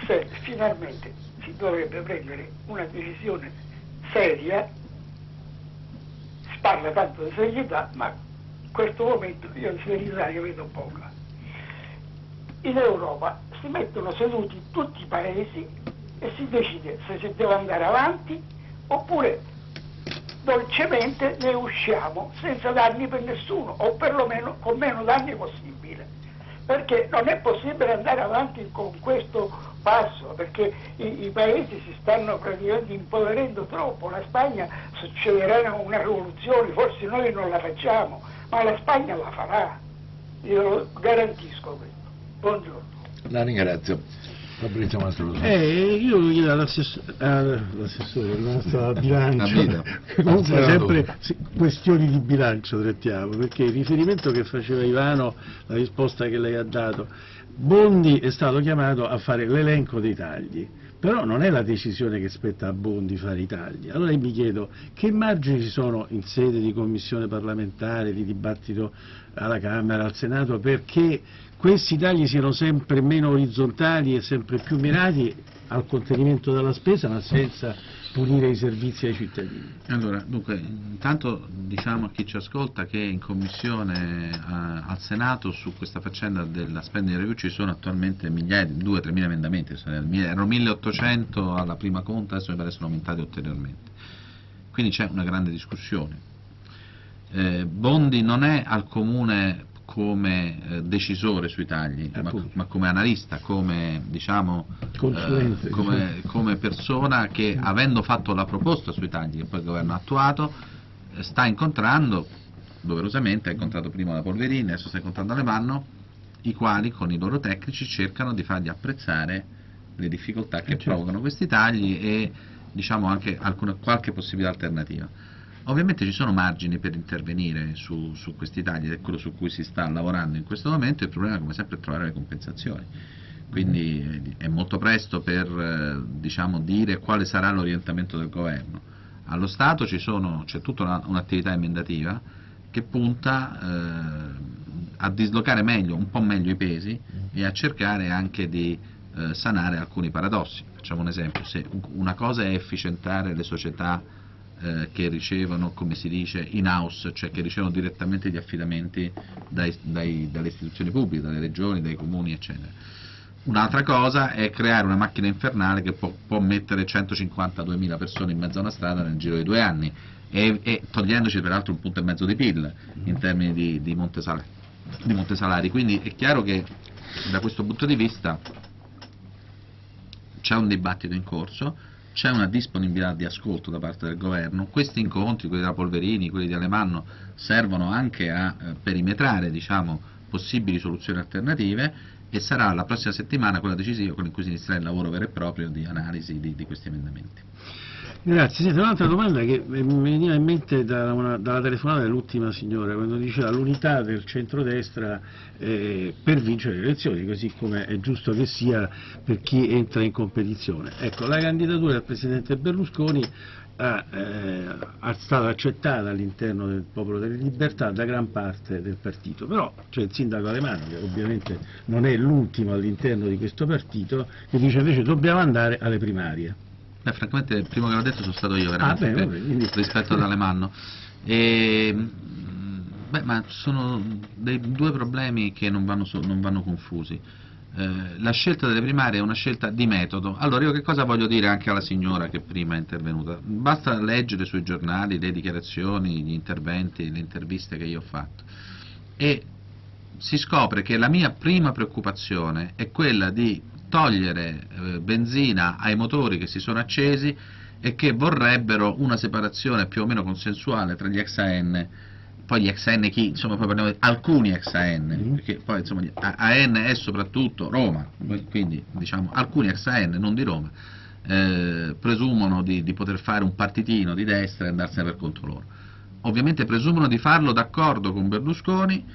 se finalmente si dovrebbe prendere una decisione seria, si parla tanto di serietà, ma in questo momento io di serietà ne vedo poca. In Europa si mettono seduti tutti i paesi e si decide se si deve andare avanti oppure dolcemente ne usciamo senza danni per nessuno o perlomeno con meno danni possibile. Perché non è possibile andare avanti con questo passo, perché i, i paesi si stanno praticamente impoverendo troppo. La Spagna succederà una rivoluzione, forse noi non la facciamo, ma la Spagna la farà. Io lo garantisco questo. Buongiorno.
La ringrazio. Fabrizio Mastro
Eh, io lo chiedo all'assessore, all'assessore, bilancio,
Capito.
comunque sempre sì, questioni di bilancio trattiamo, perché il riferimento che faceva Ivano, la risposta che lei ha dato, Bondi è stato chiamato a fare l'elenco dei tagli, però non è la decisione che spetta a Bondi fare i tagli. Allora io mi chiedo che margini ci sono in sede di commissione parlamentare, di dibattito alla Camera, al Senato, perché questi tagli siano sempre meno orizzontali e sempre più mirati al contenimento della spesa, ma senza punire i servizi ai cittadini.
Allora, dunque, intanto diciamo a chi ci ascolta che in commissione eh, al Senato su questa faccenda della spending review ci sono attualmente migliaia, 2-3 mila emendamenti, erano 1800 alla prima conta, adesso mi pare sono aumentati ulteriormente. Quindi c'è una grande discussione. Eh, Bondi non è al Comune come eh, decisore sui tagli, ma, ma come analista, come, diciamo, eh, come,
diciamo.
come persona che avendo fatto la proposta sui tagli che poi il governo ha attuato, eh, sta incontrando, doverosamente ha incontrato prima la Polverini, adesso sta incontrando Alemanno, i quali con i loro tecnici cercano di fargli apprezzare le difficoltà che
Eh, certo.
provocano questi tagli e diciamo anche alcune, qualche possibilità alternativa. Ovviamente ci sono margini per intervenire su, su questi tagli ed è quello su cui si sta lavorando in questo momento, il problema come sempre è trovare le compensazioni. Quindi è molto presto per eh, diciamo, dire quale sarà l'orientamento del governo. Allo Stato c'è tutta una- un'attività emendativa che punta eh, a dislocare meglio, un po' meglio i pesi e a cercare anche di eh, sanare alcuni paradossi. Facciamo un esempio, se un- una cosa è efficientare le società eh, che ricevono, come si dice, in-house, cioè che ricevono direttamente gli affidamenti dai- dai- dalle istituzioni pubbliche, dalle regioni, dai comuni, eccetera. Un'altra cosa è creare una macchina infernale che può, può mettere 152.000 persone in mezzo a una strada nel giro di due anni e, e togliendoci peraltro un punto e mezzo di PIL in termini di, di, monte sal- di monte salari. Quindi è chiaro che da questo punto di vista c'è un dibattito in corso, c'è una disponibilità di ascolto da parte del governo, questi incontri, quelli della Polverini, quelli di Alemanno, servono anche a eh, perimetrare diciamo, possibili soluzioni alternative e sarà la prossima settimana quella decisiva con cui si inizierà il lavoro vero e proprio di analisi di, di questi emendamenti.
Grazie. Senta, un'altra domanda che mi veniva in mente da una- dalla telefonata dell'ultima signora, quando diceva l'unità del centrodestra eh, per vincere le elezioni, così come è giusto che sia per chi entra in competizione. Ecco, la candidatura del Presidente Berlusconi ha, eh, è stata accettata all'interno del Popolo delle Libertà da gran parte del partito, però c'è il sindaco Alemano, che ovviamente non è l'ultimo all'interno di questo partito, che dice invece dobbiamo andare alle primarie.
Beh, francamente il primo che l'ho detto sono stato io veramente
Ah, beh, vabbè,
rispetto ad Alemanno. E, mm, beh, ma sono dei due problemi che non vanno, non vanno confusi. Eh, la scelta delle primarie è una scelta di metodo. Allora io che cosa voglio dire anche alla signora che prima è intervenuta? Basta leggere sui giornali le dichiarazioni, gli interventi, le interviste che io ho fatto e si scopre che la mia prima preoccupazione è quella di togliere eh, benzina ai motori che si sono accesi e che vorrebbero una separazione più o meno consensuale tra gli ex AN poi gli ex AN chi? Insomma poi parliamo di alcuni ex AN
Mhm.
perché poi insomma AN è soprattutto Roma quindi diciamo alcuni ex AN non di Roma eh, presumono di, di poter fare un partitino di destra e andarsene per conto loro ovviamente presumono di farlo d'accordo con Berlusconi,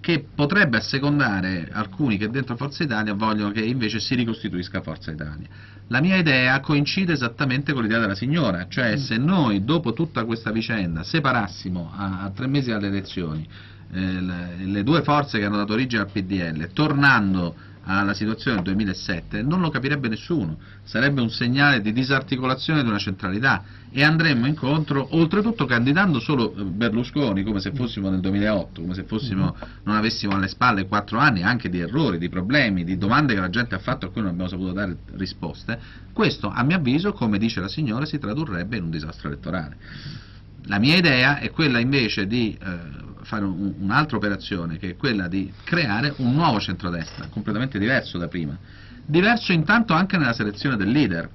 che potrebbe assecondare alcuni che dentro Forza Italia vogliono che invece si ricostituisca Forza Italia. La mia idea coincide esattamente con l'idea della signora, cioè se noi dopo tutta questa vicenda separassimo a, a tre mesi dalle elezioni eh, le, le due forze che hanno dato origine al PDL, tornando alla situazione del 2007 non lo capirebbe nessuno, sarebbe un segnale di disarticolazione di una centralità e andremmo incontro, oltretutto candidando solo eh, Berlusconi come se fossimo nel 2008, come se fossimo, non avessimo alle spalle quattro anni anche di errori, di problemi, di domande che la gente ha fatto a cui non abbiamo saputo dare risposte, questo a mio avviso, come dice la signora, si tradurrebbe in un disastro elettorale. La mia idea è quella invece di eh, fare un, un'altra operazione, che è quella di creare un nuovo centrodestra, completamente diverso da prima. Diverso intanto anche nella selezione del leader.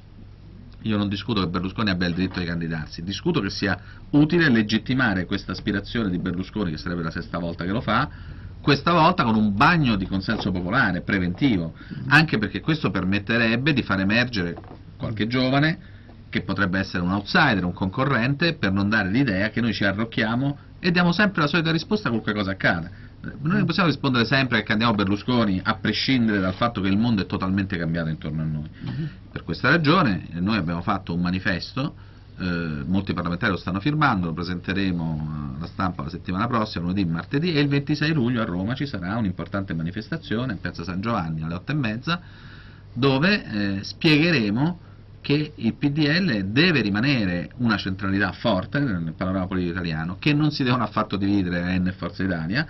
Io non discuto che Berlusconi abbia il diritto di candidarsi, discuto che sia utile legittimare questa aspirazione di Berlusconi, che sarebbe la sesta volta che lo fa, questa volta con un bagno di consenso popolare, preventivo, anche perché questo permetterebbe di far emergere qualche giovane che potrebbe essere un outsider, un concorrente, per non dare l'idea che noi ci arrocchiamo e diamo sempre la solita risposta qualche cosa accada. Noi non possiamo rispondere sempre che candidiamo Berlusconi a prescindere dal fatto che il mondo è totalmente cambiato intorno a noi. Per questa ragione noi abbiamo fatto un manifesto, eh, molti parlamentari lo stanno firmando, lo presenteremo alla stampa la settimana prossima, lunedì, martedì e il 26 luglio a Roma ci sarà un'importante manifestazione in Piazza San Giovanni alle 8 e mezza dove eh, spiegheremo che il PDL deve rimanere una centralità forte nel panorama politico italiano, che non si devono affatto dividere a N e Forza Italia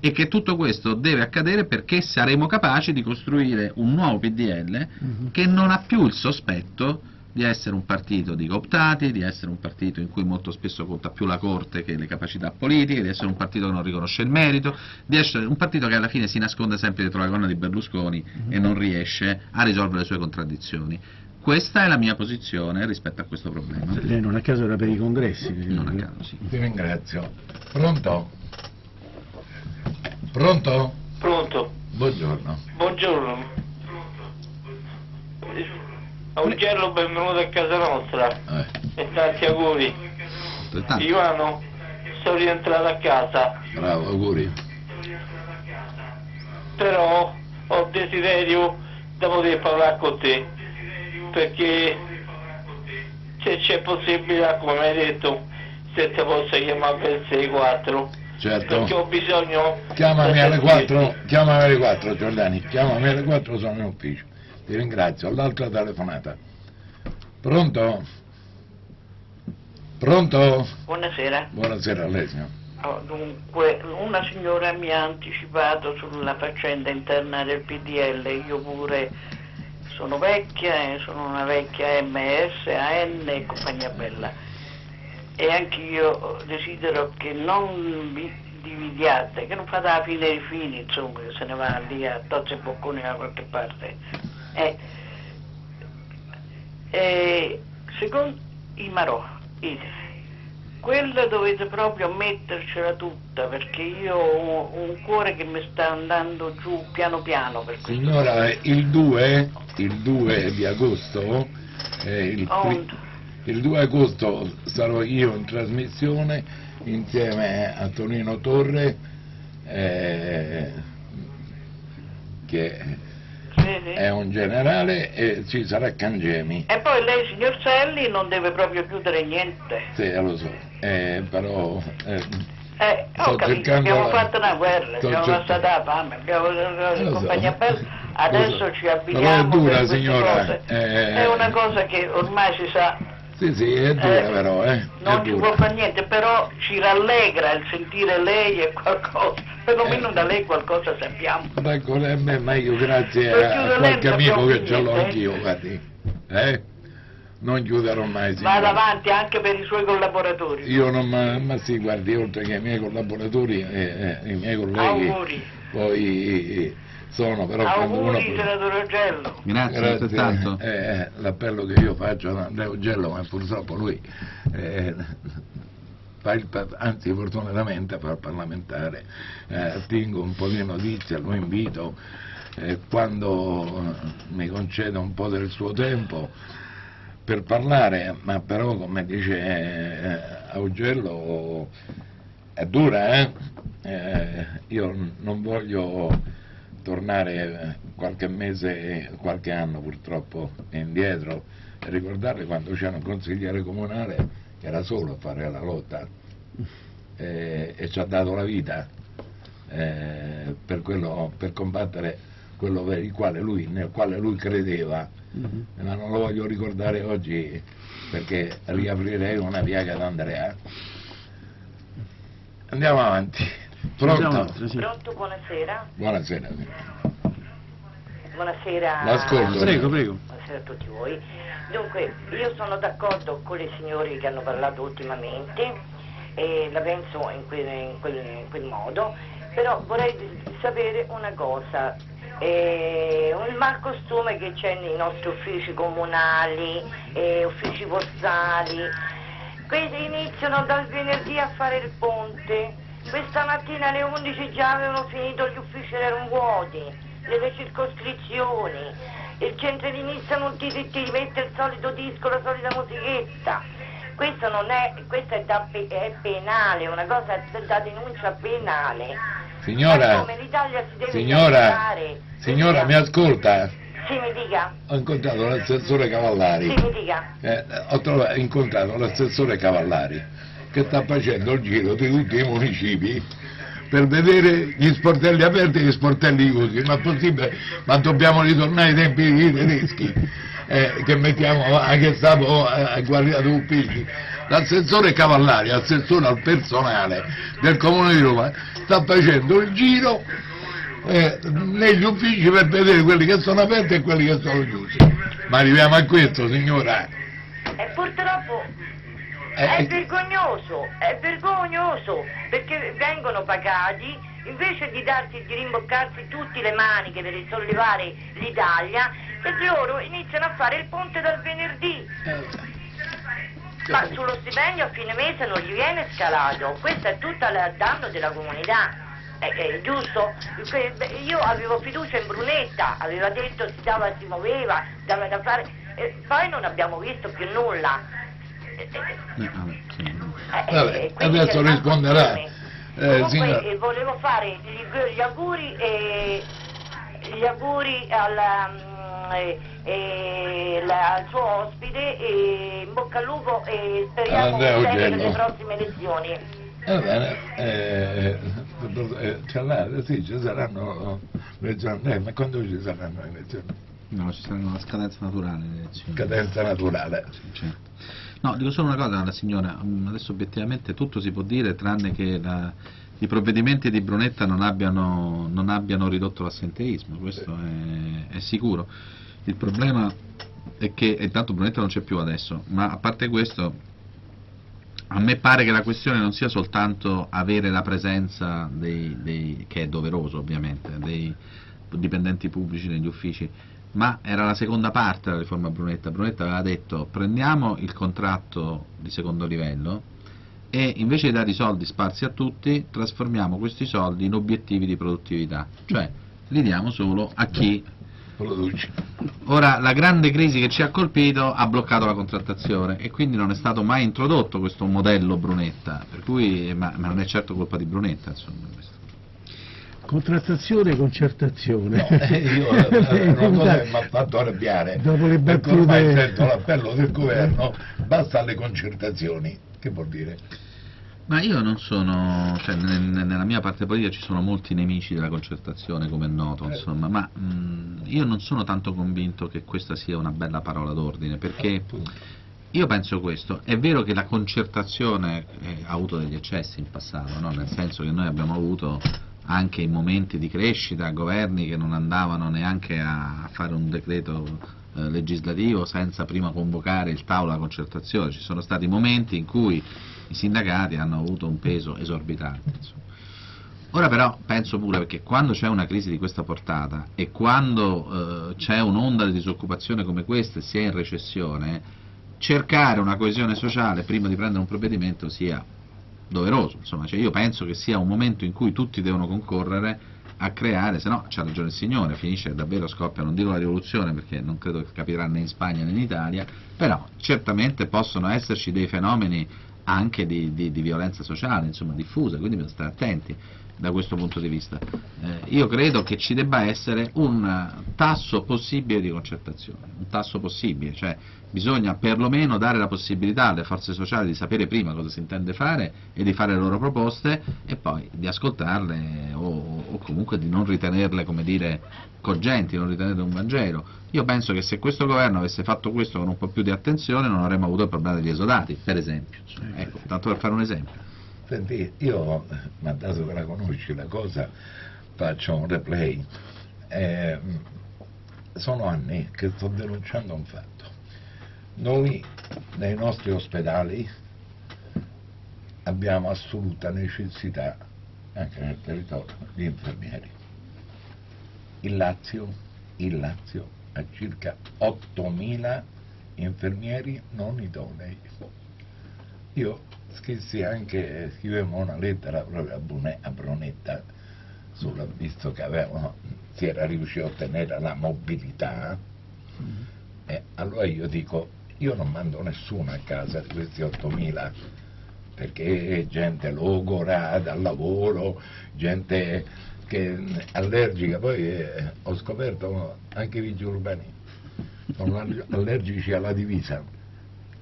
e che tutto questo deve accadere perché saremo capaci di costruire un nuovo PDL uh-huh. che non ha più il sospetto di essere un partito di cooptati, di essere un partito in cui molto spesso conta più la corte che le capacità politiche, di essere un partito che non riconosce il merito, di essere un partito che alla fine si nasconde sempre dietro la gonna di Berlusconi uh-huh. e non riesce a risolvere le sue contraddizioni. Questa è la mia posizione rispetto a questo problema.
Lei non a caso era per i congressi?
Non a caso, sì.
Ti ringrazio. Pronto? Pronto?
Pronto?
Buongiorno.
Buongiorno. Augello, benvenuto a casa nostra
Eh,
e tanti auguri.
Altrettanto.
Ivano, sono rientrato a casa,
bravo, auguri.
però ho desiderio di poter parlare con te, perché se c'è possibilità, come hai detto, se ti posso chiamare per il 6-4,
Certo.
perché ho bisogno...
Chiamami alle
sentirti.
4, chiamami alle 4 Giordani, chiamami alle 4 sono in ufficio. Ti ringrazio, l'altra telefonata. Pronto? Pronto?
Buonasera.
Buonasera a lei signor.
Oh, dunque, una signora mi ha anticipato sulla faccenda interna del PDL, io pure sono vecchia, eh, sono una vecchia MS, AN e compagnia bella. E anch'io desidero che non vi dividiate, che non fate la fine dei fini, insomma, che se ne va lì a tozzi e bocconi da qualche parte. Eh, eh, secondo i Marò, i- quella dovete proprio mettercela tutta perché io ho un cuore che mi sta andando giù piano piano.
Signora, il 2, il 2 di agosto, eh, il, il 2 agosto sarò io in trasmissione insieme a Tonino Torre, eh, che
Sì.
è un generale, e ci sarà Cangemi.
E poi lei, signor Selli, non deve proprio chiudere niente.
Sì, lo so, eh, però... eh,
Eh, ho capito,
cercando-
abbiamo fatto una guerra,
sto
abbiamo
cercando-
passato la fame, abbiamo
Lo so.
compagnia bella,
Lo
adesso
so.
ci
Però è
abbiniamo
dura, signora,
cose.
eh.
È una cosa che ormai si sa,
sì, sì, è dura
Eh,
però, eh.
non
è
ci può fare niente, però ci rallegra il sentire lei e qualcosa, perlomeno
Eh.
da lei qualcosa sappiamo.
Ecco, eh, beh, ma io grazie a
chiudo
qualche amico che ce l'ho
eh.
anch'io, guardi. Eh? Non chiuderò mai, signora.
avanti anche per i suoi collaboratori.
Io non ma, ma sì, guardi, oltre che i miei collaboratori e i miei colleghi,
Auguri.
poi sono però quando uno...
Auguri, senatore Ogello.
Grazie, altrettanto.
Eh, l'appello che io faccio ad Andrea Ugello, ma purtroppo lui eh, fa il, anzi fortunatamente fa il parlamentare, eh, attingo un po' di notizie, lo invito eh, quando eh, mi concede un po' del suo tempo per parlare, ma però come dice eh, Augello è dura, eh? Eh, io non voglio tornare qualche mese, qualche anno purtroppo indietro e ricordare quando c'era un consigliere comunale che era solo a fare la lotta eh, e ci ha dato la vita eh, per, quello, per combattere quello quale lui, nel quale lui credeva,
Mhm.
ma non lo voglio ricordare oggi perché riaprirei una piaga d'Andrea. Andiamo avanti. Pronto?
Sì.
Pronto, buonasera.
Buonasera.
Buonasera.
L'ascolto.
Prego, prego.
Buonasera a tutti voi. Dunque, io sono d'accordo con le signore che hanno parlato ultimamente e la penso in quel, in quel- in quel modo, però vorrei sapere una cosa. Eh, il malcostume che c'è nei nostri uffici comunali, eh, uffici postali, questi iniziano dal venerdì a fare il ponte. Questa mattina alle 11 già avevano finito gli uffici erano vuoti, le circoscrizioni. Il centro-sinistra non ti, ti, ti mette il solito disco, la solita musichetta. Questo non è, questo è, da è penale, una cosa da- denuncia penale.
Signora, signora, signora, mi ascolta?
Sì, mi dica.
Ho incontrato l'assessore Cavallari.
Sì, mi dica.
Eh, ho trovato- incontrato l'assessore Cavallari che sta facendo il giro di tutti i municipi per vedere gli sportelli aperti e gli sportelli chiusi. Ma è possibile? Ma dobbiamo ritornare ai tempi dei tedeschi eh, che mettiamo anche stato a guardia di uffici. L'assessore Cavallari, assessore al personale del comune di Roma, sta facendo il giro eh, negli uffici per vedere quelli che sono aperti e quelli che sono chiusi. Ma arriviamo a questo, signora.
E purtroppo
Eh,
è
eh,
vergognoso, è vergognoso, perché vengono pagati, invece di darsi, di rimboccarsi tutte le maniche per risollevare l'Italia, e loro iniziano a fare il ponte dal venerdì. Ma sullo stipendio a fine mese non gli viene scalato, questo è tutto a danno della comunità. È, è giusto? Io avevo fiducia in Brunetta, aveva detto si dava, si muoveva, dava da fare, e poi non abbiamo visto più nulla.
Vabbè,
eh, quindi
adesso
c'è una
risponderà. Eh,
Comunque eh, volevo fare gli, auguri e gli auguri alla, mm, eh, eh, la- al suo ospite e in bocca al lupo e speriamo bene per le prossime elezioni.
Va bene, eh, eh, là, sì, ci saranno le eh, ma quando ci saranno le elezioni?
No, ci saranno la scadenza naturale delle elezioni.
Cadenza naturale.
Certo. No, dico solo una cosa alla signora, mm, adesso obiettivamente tutto si può dire tranne che la- i provvedimenti di Brunetta non abbiano, non abbiano ridotto l'assenteismo, questo è, è sicuro. Il problema è che, intanto Brunetta non c'è più adesso, ma a parte questo, a me pare che la questione non sia soltanto avere la presenza dei, dei- che è doveroso ovviamente, dei dipendenti pubblici negli uffici, ma era la seconda parte della riforma Brunetta. Brunetta aveva detto prendiamo il contratto di secondo livello e invece di dare i soldi sparsi a tutti, trasformiamo questi soldi in obiettivi di produttività, cioè li diamo solo a chi
Produce.
Ora, la grande crisi che ci ha colpito ha bloccato la contrattazione e quindi non è stato mai introdotto questo modello Brunetta, per cui, ma, ma non è certo colpa di Brunetta, insomma. questo.
Contrattazione e concertazione.
No, eh, io eh, una cosa che mi ha fatto arrabbiare,
Dopo le
perché ormai
battute-
sento l'appello del governo, basta alle concertazioni, che vuol dire?
Ma io non sono, cioè nel- nella mia parte politica ci sono molti nemici della concertazione, come è noto,
Eh.
insomma, ma mh, io non sono tanto convinto che questa sia una bella parola d'ordine, perché
Appunto.
io penso questo, è vero che la concertazione eh, ha avuto degli eccessi in passato, no? nel senso che noi abbiamo avuto anche in momenti di crescita governi che non andavano neanche a fare un decreto eh, legislativo senza prima convocare il tavolo della concertazione, ci sono stati momenti in cui i sindacati hanno avuto un peso esorbitante. insomma. Ora però penso pure perché quando c'è una crisi di questa portata e quando eh, c'è un'onda di disoccupazione come questa e si è in recessione, cercare una coesione sociale prima di prendere un provvedimento sia doveroso. Insomma, cioè io penso che sia un momento in cui tutti devono concorrere a creare, se no c'ha ragione il signore, finisce davvero scoppia, non dico la rivoluzione perché non credo che capirà né in Spagna né in Italia, però certamente possono esserci dei fenomeni anche di, di, di violenza sociale, insomma diffusa, quindi bisogna stare attenti da questo punto di vista. Eh, io credo che ci debba essere un tasso possibile di concertazione, un tasso possibile, cioè bisogna perlomeno dare la possibilità alle forze sociali di sapere prima cosa si intende fare e di fare le loro proposte e poi di ascoltarle o, o comunque di non ritenerle, come dire, cogenti, non ritenerle un Vangelo. Io penso che se questo governo avesse fatto questo con un po' più di attenzione non avremmo avuto il problema degli esodati, per esempio. Ecco, tanto per fare un esempio.
Senti, io, ma dato che la conosci la cosa, faccio un replay. Eh, sono anni che sto denunciando un fatto. Noi nei nostri ospedali abbiamo assoluta necessità, anche nel territorio, di infermieri. Il Lazio, il Lazio ha circa 8.000 infermieri non idonei. Io scrissi anche, scrivemmo una lettera proprio a, Brune, a Brunetta, sulla, visto che avevano, si era riuscito a ottenere la mobilità, mm. e allora io dico, io non mando nessuno a casa di questi 8.000, perché gente logora dal lavoro, gente che è allergica, poi eh, ho scoperto anche i vigili urbani sono allergici alla divisa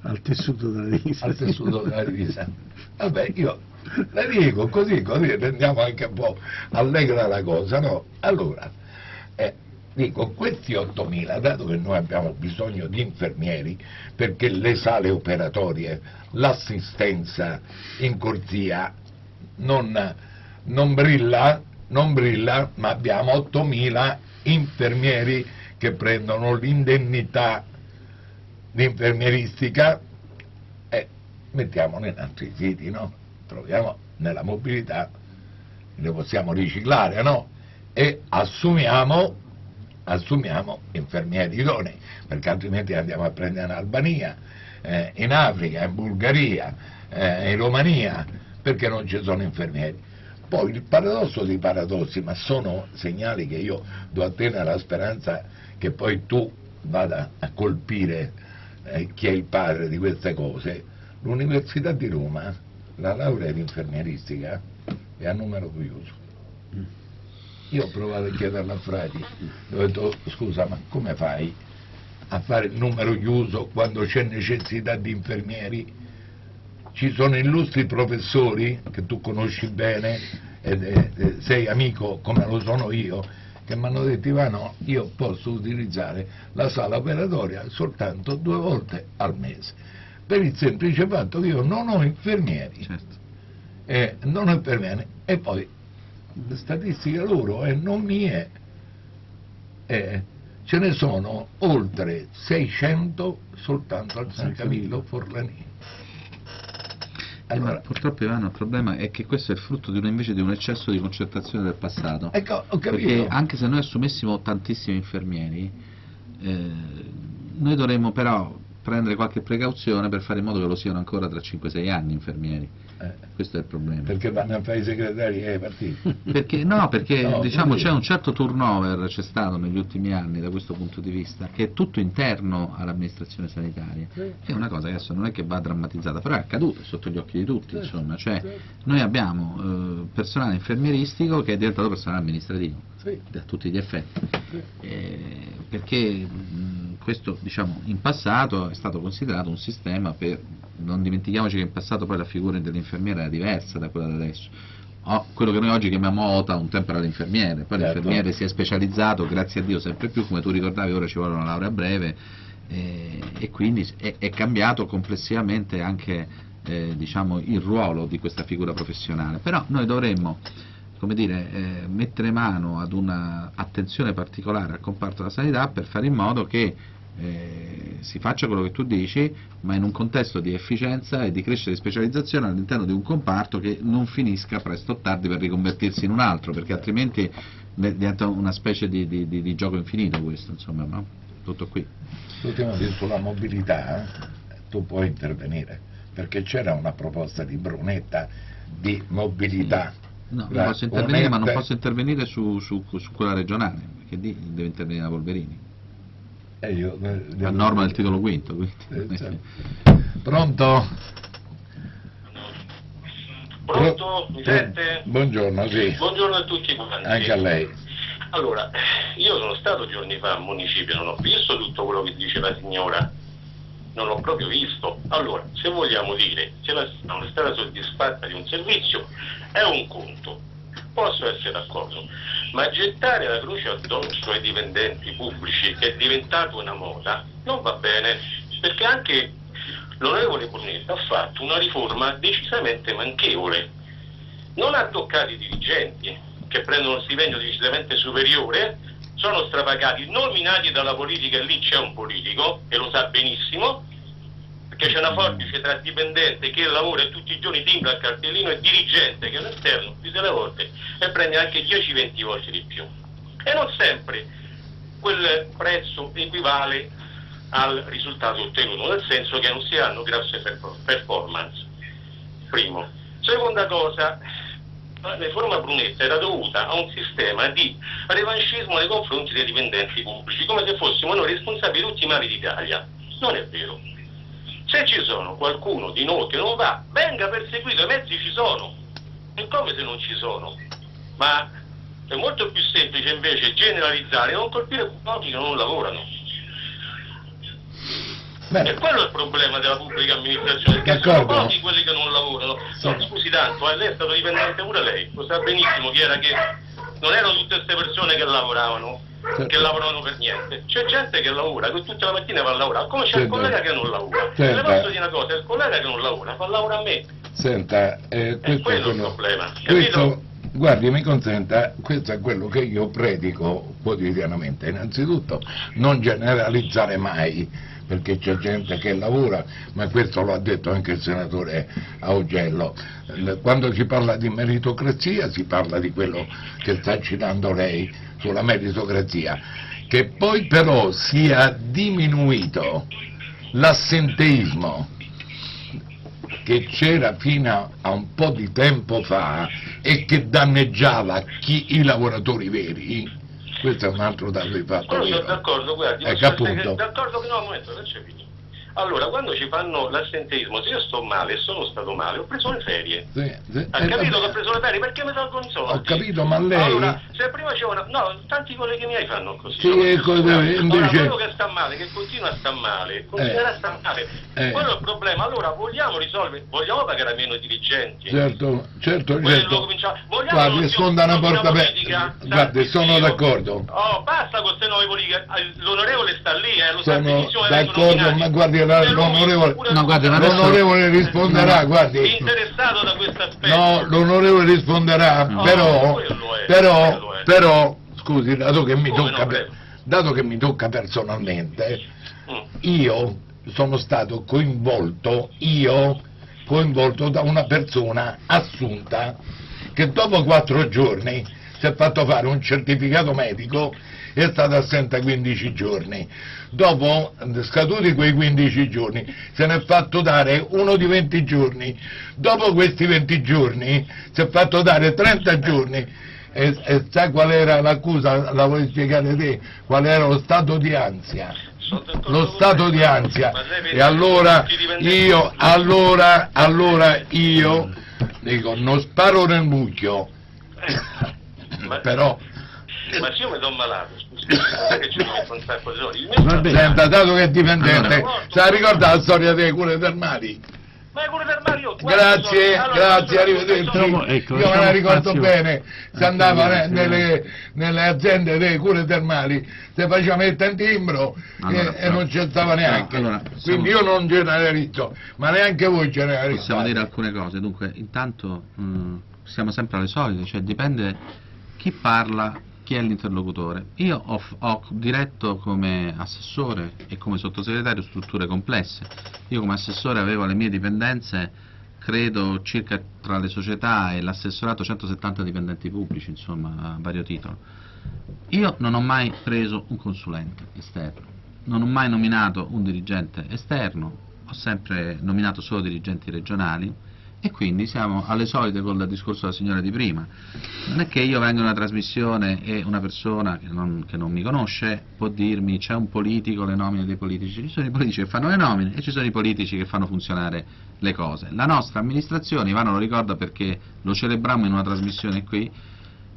al tessuto della divisa.
Al tessuto della divisa. Vabbè, io le dico così, così rendiamo anche un po' allegra la cosa, no? Allora, eh, dico, questi 8.000, dato che noi abbiamo bisogno di infermieri, perché le sale operatorie, l'assistenza in corsia non, non, brilla, non brilla, ma abbiamo 8.000 infermieri che prendono l'indennità l'infermieristica e mettiamola in altri siti, no? Troviamo nella mobilità, le possiamo riciclare, no? E assumiamo, assumiamo infermieri idonei, perché altrimenti andiamo a prendere in Albania, eh, in Africa, in Bulgaria, eh, in Romania, perché non ci sono infermieri. Poi il paradosso dei paradossi, ma sono segnali che io do a te nella speranza che poi tu vada a colpire eh, chi è il padre di queste cose, l'Università di Roma, la laurea in infermieristica è a numero chiuso. Io ho provato a chiederla a Frati, ho detto scusa ma come fai a fare il numero chiuso quando c'è necessità di infermieri? Ci sono illustri professori che tu conosci bene ed eh, sei amico come lo sono io, che mi hanno detto Ivano io posso utilizzare la sala operatoria soltanto due volte al mese per il semplice fatto che io non ho infermieri. Certo. eh, non ho infermieri. E poi statistiche loro e non mie eh, ce ne sono oltre 600 soltanto al San Camillo Forlanini
allora, purtroppo Ivano il problema è che questo è il frutto di un, invece di un eccesso di concertazione del passato.
Ecco,
perché anche se noi assumessimo tantissimi infermieri, eh, noi dovremmo però prendere qualche precauzione per fare in modo che lo siano ancora tra 5-6 anni infermieri. Eh, Questo è il problema.
Perché vanno a fare i segretari ai partiti?
Perché, no, perché no, diciamo, c'è un certo turnover, c'è stato negli ultimi anni da questo punto di vista, che è tutto interno all'amministrazione sanitaria, sì. che è una cosa che adesso non è che va drammatizzata, però è accaduta, è sotto gli occhi di tutti, sì. insomma, cioè sì. noi abbiamo eh, personale infermieristico che è diventato personale amministrativo, da tutti gli effetti, eh, perché mh, questo diciamo, in passato è stato considerato un sistema per, non dimentichiamoci che in passato poi la figura dell'infermiera era diversa da quella di adesso, o, quello che noi oggi chiamiamo OTA un tempo era l'infermiere, poi certo. l'infermiere si è specializzato, grazie a Dio sempre più, come tu ricordavi ora ci vuole una laurea breve eh, e quindi è, è, cambiato complessivamente anche eh, diciamo, il ruolo di questa figura professionale, però noi dovremmo come dire, eh, mettere mano ad un'attenzione particolare al comparto della sanità per fare in modo che eh, si faccia quello che tu dici, ma in un contesto di efficienza e di crescita di specializzazione all'interno di un comparto che non finisca presto o tardi per riconvertirsi in un altro, perché altrimenti diventa una specie di, di, di, di gioco infinito questo, insomma, no? tutto qui.
L'ultimo sulla mobilità, tu puoi intervenire, perché c'era una proposta di Brunetta di mobilità.
No, non posso intervenire, ma non posso intervenire su, su- su quella regionale, perché lì deve intervenire la Polverini.
Eh, io, eh,
A
devo-
norma del titolo quinto, quindi.
Eh, certo. Pronto?
Pronto? Mi sente?
Buongiorno, sì.
Buongiorno a tutti quanti.
Anche a lei.
Allora, io sono stato giorni fa al municipio, non ho visto tutto quello che dice la signora, non l'ho proprio visto. Allora, se vogliamo dire che la non è stata soddisfatta di un servizio, è un conto. Posso essere d'accordo, ma gettare la croce addosso ai dipendenti pubblici, che è diventato una moda, non va bene, perché anche l'onorevole Brunetta ha fatto una riforma decisamente manchevole. Non ha toccato i dirigenti, che prendono uno stipendio decisamente superiore, sono strapagati, nominati dalla politica, lì c'è un politico, e lo sa benissimo, perché c'è una forbice tra dipendente che lavora tutti i giorni timbra il cartellino e dirigente che è all'esterno tutte le volte e prende anche 10-20 volte di più. E non sempre quel prezzo equivale al risultato ottenuto, nel senso che non si hanno grosse per- performance. Primo. Seconda cosa, la riforma Brunetta era dovuta a un sistema di revanchismo nei confronti dei dipendenti pubblici, come se fossimo noi responsabili di tutti i mali d'Italia. Non è vero. Se ci sono qualcuno di noi che non va, venga perseguito, i mezzi ci sono. È come se non ci sono. Ma è molto più semplice invece generalizzare e non colpire pochi che non lavorano. E quello è il problema della pubblica amministrazione, perché sono pochi quelli che non lavorano. No, scusi tanto, eh, lei è stato dipendente pure lei, lo sa benissimo chi era che non erano tutte queste persone che lavoravano, che lavorano per niente. C'è gente che lavora, che tutta la mattina va a lavorare, come c'è il collega che non lavora.
Senta.
Le posso dire una cosa, il collega che non lavora fa lavoro a me.
Senta, eh, questo, è
quello il problema,
questo- guardi, mi consenta, questo è quello che io predico quotidianamente. Innanzitutto, non generalizzare mai, perché c'è gente che lavora, ma questo lo ha detto anche il senatore Augello. Eh, Quando si parla di meritocrazia si parla di quello che sta citando lei sulla meritocrazia, che poi però sia diminuito l'assenteismo che c'era fino a un po' di tempo fa e che danneggiava chi, i lavoratori veri, questo è un altro dato di fatto
sono d'accordo, guardi, essere
appunto.
d'accordo che no, un momento, lascia finire. Allora, quando ci fanno l'assenteismo, se io sto male e sono stato male, ho preso le ferie.
Sì, sì.
Ha
Eh,
capito
vabbè,
che ho preso le ferie? Perché mi tolgo i soldi?
Ho capito, ma lei...
Allora, se prima c'erano... No, tanti colleghi miei fanno così.
Sì,
Sono
e
così.
cosa-
Allora,
invece-
quello che sta male, che continua a star male, continuerà a star male.
Eh.
Quello è il problema. Allora, vogliamo risolvere... Vogliamo pagare meno i dirigenti?
Certo, certo,
Quello
certo.
comincia- Vogliamo
sfonda una porta aperta. Guardi,
Santi
sono d'accordo.
Oh, basta con queste nuove politiche. Eh, L'onorevole sta lì, eh, lo sa
Sono
benissimo,
d'accordo, ma guardi, l'onorevole,
No, guardi, ma adesso-
l'onorevole risponderà, guardi.
interessato da questo aspetto.
No, l'onorevole risponderà,
No,
però, però, però, scusi, dato che mi tocca,
no,
per-
prego.
dato che mi tocca personalmente,
Mm.
io sono stato coinvolto, io, coinvolto da una persona assunta che dopo quattro giorni si è fatto fare un certificato medico è stato assente 15 giorni. Dopo, scaduti quei 15 giorni, se ne è fatto dare uno di 20 giorni. Dopo questi 20 giorni si è fatto dare 30 giorni. E, e sai qual era l'accusa? La vuoi spiegare te? Qual era lo stato di ansia? Lo stato di ansia. E allora io, allora, allora io dico, non sparo nel mucchio,
Ma-
però
Ma se io mi do malato, scusi, è che ci metto un sacco di soldi.
Senta, dato che è dipendente, sa ricordare la storia delle cure termali?
Ma è pure per Mario, guarda,
Grazie,
allora,
grazie, arrivederci.
Lasciamo- ecco,
Io me la ricordo
spazio
bene, si andava
sì.
nelle, nelle aziende delle cure termali, si faceva mettere in timbro
Allora,
e, e
però-
non c'è stava neanche.
allora, possiamo-
Quindi io non generalizzo, ma neanche voi generalizzate.
Possiamo dire alcune cose, dunque intanto mh, siamo sempre alle solite, cioè dipende chi parla, chi è l'interlocutore. Io ho, ho diretto come assessore e come sottosegretario strutture complesse, io come assessore avevo le mie dipendenze, credo circa tra le società e l'assessorato 170 dipendenti pubblici, insomma a vario titolo. Io non ho mai preso un consulente esterno, non ho mai nominato un dirigente esterno, ho sempre nominato solo dirigenti regionali E quindi siamo alle solite col discorso della signora di prima. Non è che io vengo in una trasmissione e una persona che non, che non mi conosce può dirmi c'è un politico, le nomine dei politici. Ci sono i politici che fanno le nomine e ci sono i politici che fanno funzionare le cose. La nostra amministrazione, Ivano lo ricorda perché lo celebrammo in una trasmissione qui,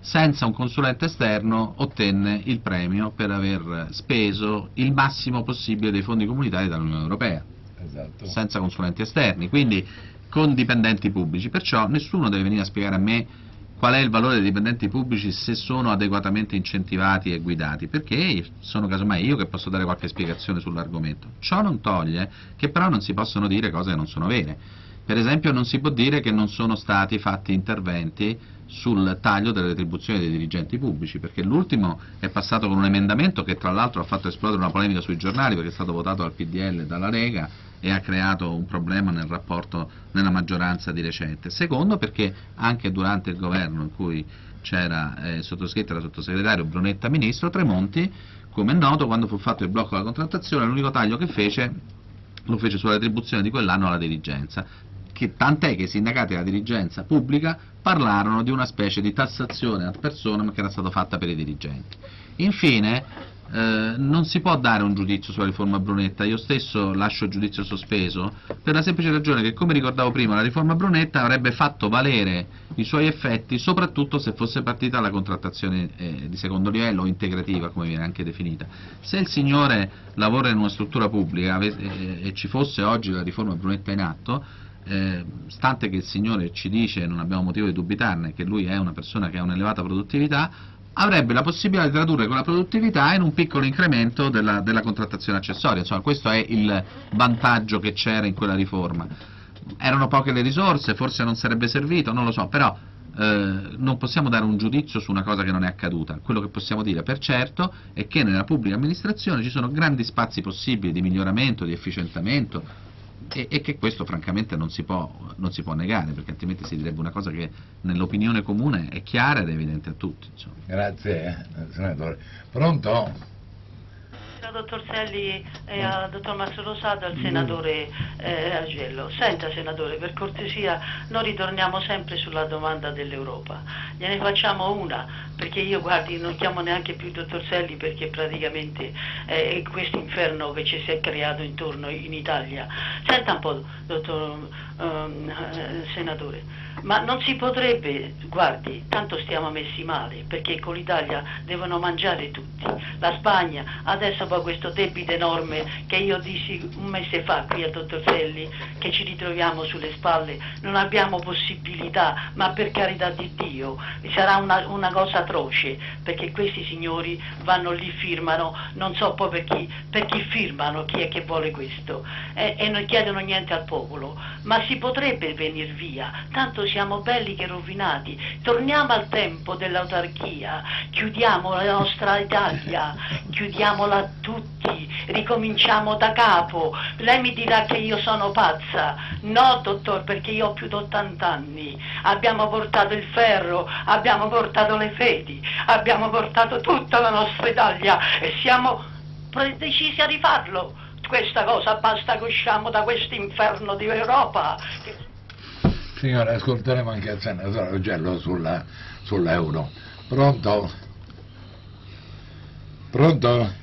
senza un consulente esterno ottenne il premio per aver speso il massimo possibile dei fondi comunitari dall'Unione Europea,
Esatto.
senza consulenti esterni, quindi con dipendenti pubblici, perciò nessuno deve venire a spiegare a me qual è il valore dei dipendenti pubblici se sono adeguatamente incentivati e guidati, perché sono casomai io che posso dare qualche spiegazione sull'argomento. Ciò non toglie che però non si possono dire cose che non sono vere. Per esempio non si può dire che non sono stati fatti interventi sul taglio delle retribuzioni dei dirigenti pubblici, perché l'ultimo è passato con un emendamento che tra l'altro ha fatto esplodere una polemica sui giornali perché è stato votato dal PDL e dalla Lega e ha creato un problema nel rapporto nella maggioranza di recente. Secondo perché anche durante il governo in cui c'era eh, sottoscritto la sottosegretario Brunetta Ministro, Tremonti, come è noto, quando fu fatto il blocco della contrattazione, l'unico taglio che fece lo fece sulla retribuzione di quell'anno alla dirigenza, tant'è che i sindacati della dirigenza pubblica parlarono di una specie di tassazione ad personam che era stata fatta per i dirigenti. Infine, eh, non si può dare un giudizio sulla riforma Brunetta, io stesso lascio il giudizio sospeso, per la semplice ragione che, come ricordavo prima, la riforma Brunetta avrebbe fatto valere i suoi effetti soprattutto se fosse partita la contrattazione eh, di secondo livello o integrativa, come viene anche definita. Se il signore lavora in una struttura pubblica ave- eh, e ci fosse oggi la riforma Brunetta in atto, eh, stante che il Signore ci dice, non abbiamo motivo di dubitarne, che lui è una persona che ha un'elevata produttività, avrebbe la possibilità di tradurre quella produttività in un piccolo incremento della, della contrattazione accessoria, insomma questo è il vantaggio che c'era in quella riforma. Erano poche le risorse, forse non sarebbe servito, non lo so, però eh, non possiamo dare un giudizio su una cosa che non è accaduta. Quello che possiamo dire per certo è che nella pubblica amministrazione ci sono grandi spazi possibili di miglioramento, di efficientamento, e, e che questo francamente non si, può, non si può negare, perché altrimenti si direbbe una cosa che nell'opinione comune è chiara ed evidente a tutti. Insomma.
Grazie, eh, senatore. Pronto?
Al dottor Selli e al dottor Mastro Rosato e al senatore eh, Agello. Senta senatore, per cortesia non ritorniamo sempre sulla domanda dell'Europa, gliene facciamo una, perché io guardi non chiamo neanche più il dottor Selli perché praticamente eh, è questo inferno che ci si è creato intorno in Italia. Senta un po', dottor ehm, eh, senatore, ma non si potrebbe, guardi, tanto stiamo messi male, perché con l'Italia devono mangiare tutti. La Spagna, adesso poi questo debito enorme che io dissi un mese fa qui al dottor Selli, che ci ritroviamo sulle spalle, non abbiamo possibilità, ma per carità di Dio, sarà una, una cosa atroce, perché questi signori vanno lì, firmano, non so poi per chi, per chi firmano, chi è che vuole questo, e, e non chiedono niente al popolo, ma si potrebbe venire via, tanto siamo belli che rovinati, torniamo al tempo dell'autarchia, chiudiamo la nostra Italia, chiudiamola tutti, ricominciamo da capo, lei mi dirà che io sono pazza, no dottor perché io ho più di 80 anni, abbiamo portato il ferro, abbiamo portato le fedi, abbiamo portato tutta la nostra Italia e siamo decisi a rifarlo. Questa cosa basta che usciamo da questo inferno di Europa.
Signore, ascolteremo anche il senatore Augello sulla, sull'euro. Pronto? Pronto?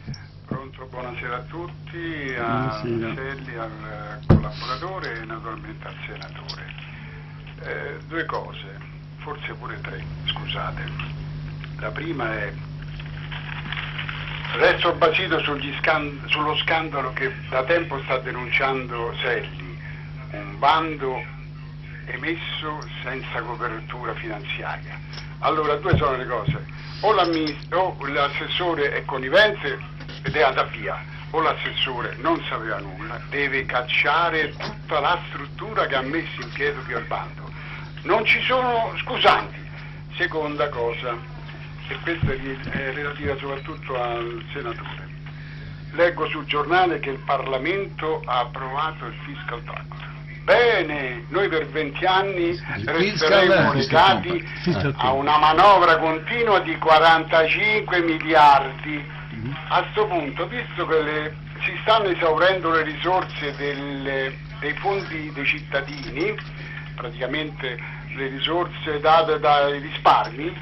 Pronto, buonasera a tutti, a. Selli, al eh, collaboratore e naturalmente al senatore. Eh, due cose, forse pure tre, scusate. La prima è, resto basito scan- sullo scandalo che da tempo sta denunciando Selli, un bando emesso senza copertura finanziaria. Allora, due sono le cose, o, o l'assessore è connivente ed è andata via, o l'assessore non sapeva nulla, deve cacciare tutta la struttura che ha messo in piedi il bando. Non ci sono scusanti. Seconda cosa, e questa è relativa soprattutto al senatore. Leggo sul giornale che il Parlamento ha approvato il fiscal tract. Bene, noi per 20 anni resteremo legati a una manovra continua di 45 miliardi.
Mhm.
A questo punto, visto che le- si stanno esaurendo le risorse del- dei fondi dei cittadini, praticamente le risorse date dai risparmi,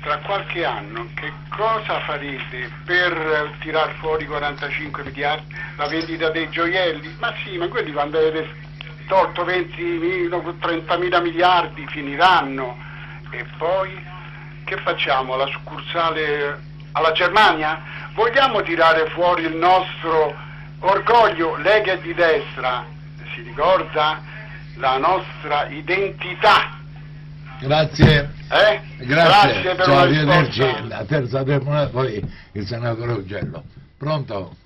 tra qualche anno che cosa farete per tirar fuori 45 miliardi, la vendita dei gioielli? Ma sì, ma quelli quando avete tolto 20, 30 mila miliardi finiranno e poi che facciamo? La succursale alla Germania? Vogliamo tirare fuori il nostro orgoglio? Lei che è di destra, si ricorda la nostra identità?
Grazie.
Eh?
Grazie.
Grazie per
Ciao,
la
arrivederci. La terza telefonata, poi il senatore Ugello. Pronto?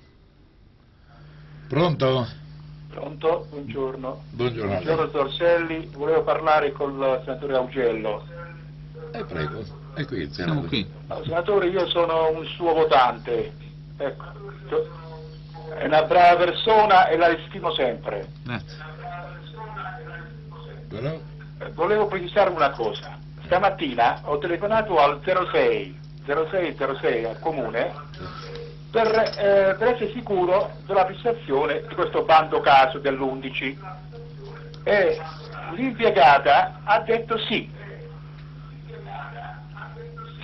Pronto?
Pronto? Buongiorno.
Buongiorno.
Buongiorno Torselli, volevo parlare col senatore Augello.
Eh, prego. E qui il
Siamo
senatore.
qui.
No, senatore, io sono un suo votante. Ecco, è una brava persona e la stimo sempre.
Grazie.
Però
Eh, Volevo precisare una cosa. Stamattina ho telefonato al 06, 0606 al comune per, eh, per essere sicuro della prestazione di questo bando caso dell'11 e l'impiegata ha detto sì.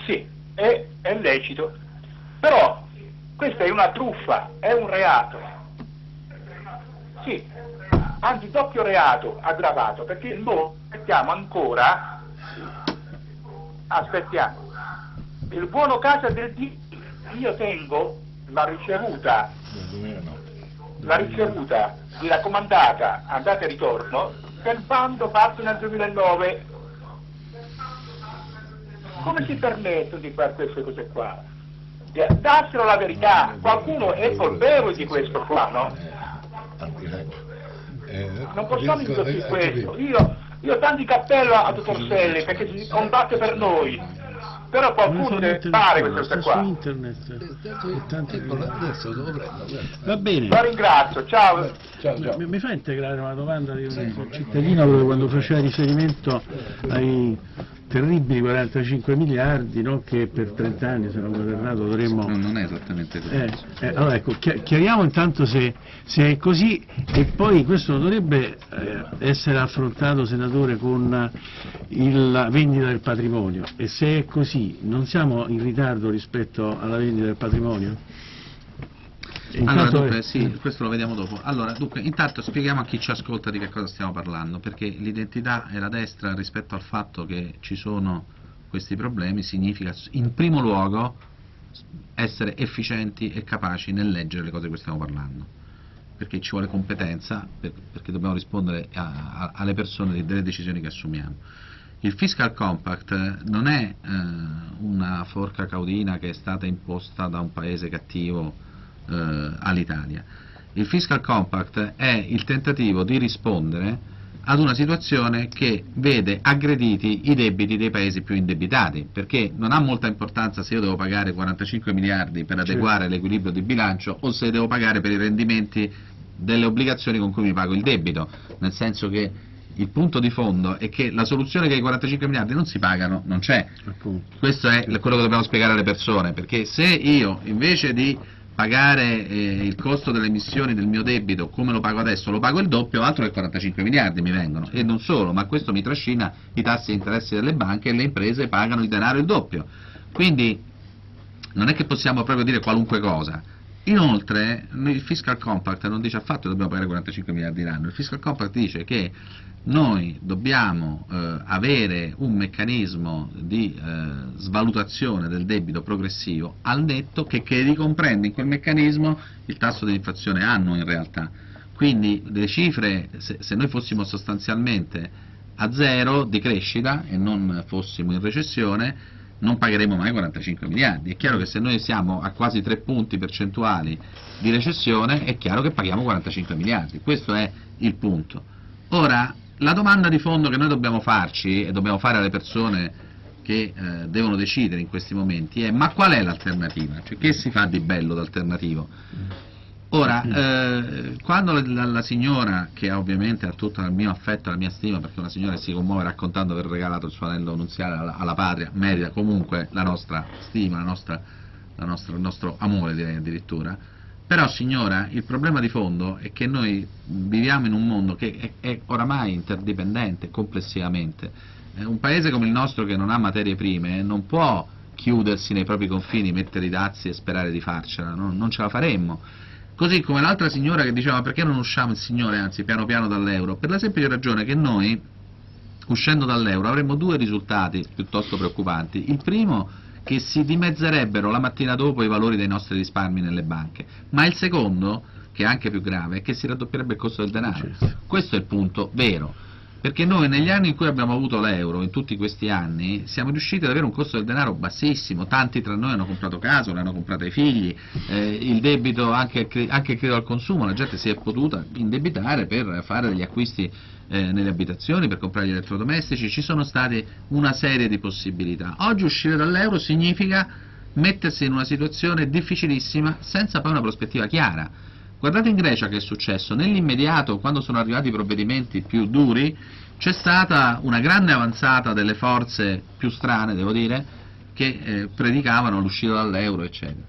Sì, è, è lecito. Però questa è una truffa, è un reato. Sì, anzi doppio reato aggravato, perché noi aspettiamo ancora, aspettiamo, il buono casa del D, io tengo la ricevuta, la ricevuta di raccomandata andata e ritorno del bando fatto nel 2009. Come si permette di fare queste cose qua? Di- Dassero la verità, qualcuno è colpevole di questo qua, no?
Eh,
Non possiamo
riesco-
indurre
eh,
questo. Io, io tanti cappello a dottor Selli perché si combatte per noi. Però qualcuno deve fare queste cose
sta su
qua.
internet. Tanti-
Ecco.
Va bene.
La ringrazio, ciao.
Ciao, ciao.
Mi, mi fa integrare una domanda di un cittadino dove quando faceva riferimento ai terribili 45 miliardi no, che per 30 anni se non governato dovremmo...
No, non è esattamente così.
Eh, eh, allora ecco, chi- chiariamo intanto se, se è così e poi questo dovrebbe eh, essere affrontato, senatore, con il- la vendita del patrimonio e se è così non siamo in ritardo rispetto alla vendita del patrimonio?
Allora, dunque, sì, questo lo vediamo dopo. Allora, dunque, intanto spieghiamo a chi ci ascolta di che cosa stiamo parlando, perché l'identità e la destra rispetto al fatto che ci sono questi problemi significa in primo luogo essere efficienti e capaci nel leggere le cose di cui stiamo parlando, perché ci vuole competenza, per- perché dobbiamo rispondere a- a- alle persone delle decisioni che assumiamo. Il fiscal compact non è eh, una forca caudina che è stata imposta da un paese cattivo eh, all'Italia. Il fiscal compact è il tentativo di rispondere ad una situazione che vede aggrediti i debiti dei paesi più indebitati, perché non ha molta importanza se io devo pagare 45 miliardi per adeguare l'equilibrio di bilancio o se devo pagare per i rendimenti delle obbligazioni con cui mi pago il debito, nel senso che il punto di fondo è che la soluzione che i 45 miliardi non si pagano non c'è. Questo è quello che dobbiamo spiegare alle persone, perché se io invece di pagare eh, il costo delle emissioni del mio debito come lo pago adesso, lo pago il doppio, altro che 45 miliardi mi vengono. E non solo, ma questo mi trascina i tassi di interessi delle banche e le imprese pagano il denaro il doppio. Quindi non è che possiamo proprio dire qualunque cosa. Inoltre il fiscal compact non dice affatto che dobbiamo pagare 45 miliardi l'anno, il fiscal compact dice che noi dobbiamo eh, avere un meccanismo di eh, svalutazione del debito progressivo al netto che, che ricomprende in quel meccanismo il tasso di inflazione annuo in realtà. Quindi le cifre, se, se noi fossimo sostanzialmente a zero di crescita e non fossimo in recessione, non pagheremo mai 45 miliardi. È chiaro che se noi siamo a quasi 3 punti percentuali di recessione, è chiaro che paghiamo 45 miliardi. Questo è il punto. Ora, la domanda di fondo che noi dobbiamo farci e dobbiamo fare alle persone che eh, devono decidere in questi momenti è ma qual è l'alternativa? Cioè, che si fa di bello d'alternativo? Ora, eh, quando la, la- signora, che ovviamente ha tutto il mio affetto e la mia stima, perché una signora si commuove raccontando di aver regalato il suo anello nuziale alla, alla patria, merita comunque la nostra stima, la nostra- la nostra- il nostro amore direi addirittura, Però signora, il problema di fondo è che noi viviamo in un mondo che è, è oramai interdipendente complessivamente. Eh, un paese come il nostro che non ha materie prime non può chiudersi nei propri confini, mettere i dazi e sperare di farcela, non, non ce la faremmo. Così come l'altra signora che diceva perché non usciamo il signore, anzi piano piano dall'euro? Per la semplice ragione che noi, uscendo dall'euro, avremmo due risultati piuttosto preoccupanti. Il primo che si dimezzerebbero la mattina dopo i valori dei nostri risparmi nelle banche, ma il secondo, che è anche più grave, è che si raddoppierebbe il costo del denaro. Questo è il punto vero. Perché noi negli anni in cui abbiamo avuto l'euro, in tutti questi anni, siamo riusciti ad avere un costo del denaro bassissimo, tanti tra noi hanno comprato casa, l'hanno comprato ai figli, eh, il debito anche, anche credo al consumo, la gente si è potuta indebitare per fare degli acquisti eh, nelle abitazioni, per comprare gli elettrodomestici, ci sono state una serie di possibilità. Oggi uscire dall'euro significa mettersi in una situazione difficilissima senza poi una prospettiva chiara Guardate in Grecia che è successo, nell'immediato, quando sono arrivati i provvedimenti più duri, c'è stata una grande avanzata delle forze più strane, devo dire, che eh, predicavano l'uscita dall'euro, eccetera.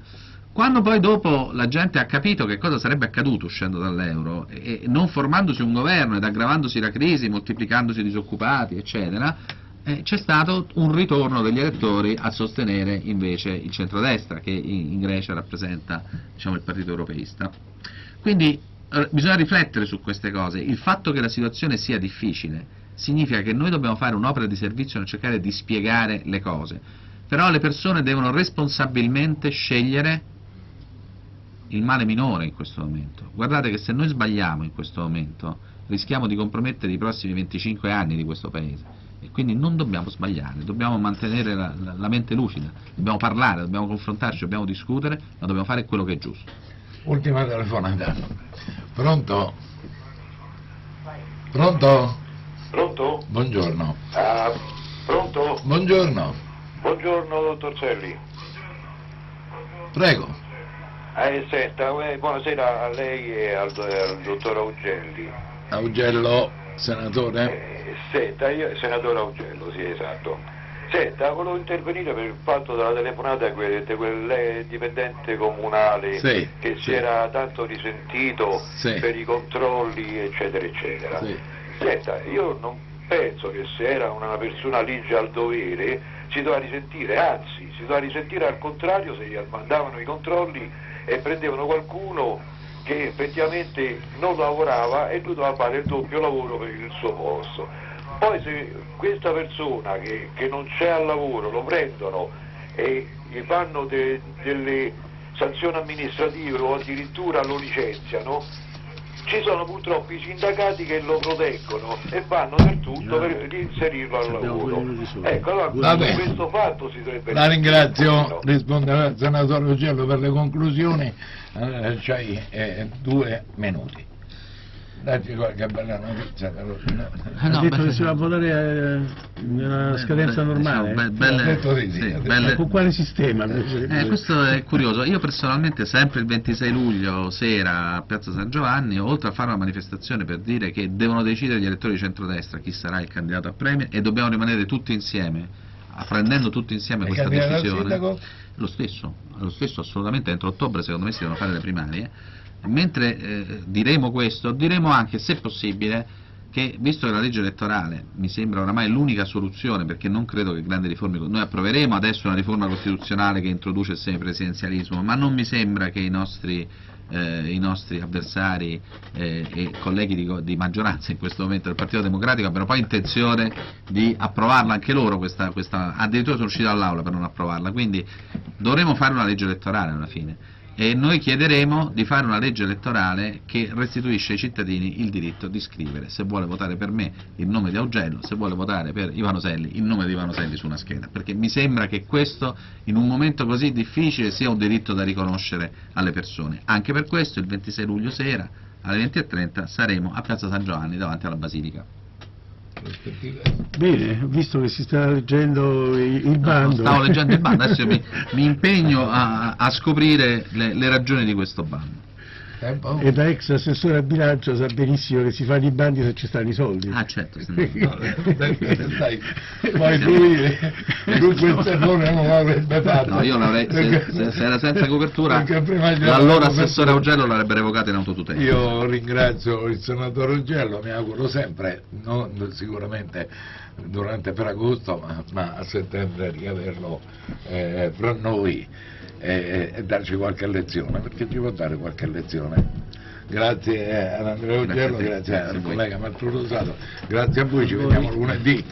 Quando poi dopo la gente ha capito che cosa sarebbe accaduto uscendo dall'euro, e non formandosi un governo ed aggravandosi la crisi, moltiplicandosi i disoccupati, eccetera, eh, c'è stato un ritorno degli elettori a sostenere invece il centrodestra, che in, in Grecia rappresenta diciamo, il partito europeista. Quindi eh, bisogna riflettere su queste cose. Il fatto che la situazione sia difficile significa che noi dobbiamo fare un'opera di servizio nel cercare di spiegare le cose. Però le persone devono responsabilmente scegliere il male minore in questo momento. Guardate che se noi sbagliamo in questo momento rischiamo di compromettere i prossimi 25 anni di questo Paese e quindi non dobbiamo sbagliare, dobbiamo mantenere la, la, la mente lucida, dobbiamo parlare, dobbiamo confrontarci, dobbiamo discutere, ma dobbiamo fare quello che è giusto.
Ultima telefonata. Pronto? Pronto?
Pronto?
Buongiorno.
Ah, pronto?
Buongiorno.
Buongiorno, dottor Celli.
Prego.
Eh, senta, eh, buonasera a lei e al, al dottor Augelli.
Augello, senatore?
Eh, senta, io, senatore Augello, sì, esatto. Senta, volevo intervenire per il fatto della telefonata di quel dipendente comunale
sì,
che
sì.
si era tanto risentito
Sì.
per i controlli, eccetera, eccetera. Senta, io non penso che se era una persona ligia al dovere si doveva risentire, anzi, si doveva risentire al contrario se gli mandavano i controlli e prendevano qualcuno che effettivamente non lavorava e lui doveva fare il doppio lavoro per il suo posto. Poi se questa persona che, che non c'è al lavoro lo prendono e gli fanno de- delle sanzioni amministrative o addirittura lo licenziano, ci sono purtroppo i sindacati che lo proteggono e fanno del tutto per inserirlo al lavoro. Ecco, allora questo fatto si dovrebbe
La ringrazio, risponderà il senatore Ugello per le conclusioni, eh, c'hai eh, due minuti. Dacci qualche bella notizia. però-
Ha detto che si va a votare eh, nella scadenza normale?
Diciamo, be- belle-
detto di sì,
sì, belle-
Con quale sistema?
Eh, questo è curioso. Io personalmente sempre il 26 luglio sera a Piazza San Giovanni, oltre a fare una manifestazione per dire che devono decidere gli elettori di centrodestra chi sarà il candidato a premier e dobbiamo rimanere tutti insieme, prendendo tutti insieme
E
questa decisione. Lo stesso, lo stesso assolutamente entro ottobre secondo me si devono fare le primarie. Mentre eh, diremo questo, diremo anche, se possibile, che visto che la legge elettorale mi sembra oramai l'unica soluzione, perché non credo che grandi riforme, noi approveremo adesso una riforma costituzionale che introduce il semipresidenzialismo, ma non mi sembra che i nostri, eh, i nostri avversari eh, e colleghi di, di maggioranza in questo momento del Partito Democratico abbiano poi intenzione di approvarla anche loro, questa, questa, addirittura sono usciti dall'aula per non approvarla, quindi dovremo fare una legge elettorale alla fine e noi chiederemo di fare una legge elettorale che restituisce ai cittadini il diritto di scrivere se vuole votare per me il nome di Augello, se vuole votare per Ivano Selli il nome di Ivano Selli su una scheda, perché mi sembra che questo in un momento così difficile sia un diritto da riconoscere alle persone. Anche per questo il 26 luglio sera alle 20.30 saremo a Piazza San Giovanni davanti alla Basilica.
Bene, visto che si sta leggendo il, bando...
Stavo leggendo il bando, adesso mi, mi impegno a, a scoprire le, le ragioni di questo bando.
Tempo.
E da ex assessore al bilancio sa benissimo che si fanno i bandi se ci stanno i soldi.
Ah certo, sì.
Dai, poi lui con quel terrore non l'avrebbe fatto.
No, io l'avrei, se, se- se era senza copertura, l'allora
avevo
assessore Augello l'avrebbe revocato in autotutela.
Io ringrazio il senatore Ugello, mi auguro sempre, non sicuramente durante Ferragosto, ma, ma a settembre di averlo eh, fra noi e, e darci qualche lezione, perché ci può dare qualche lezione. Grazie eh, ad Andrea Ugello,
Grazie
grazie, al collega Marco Rosato, grazie a voi, ci vediamo lunedì.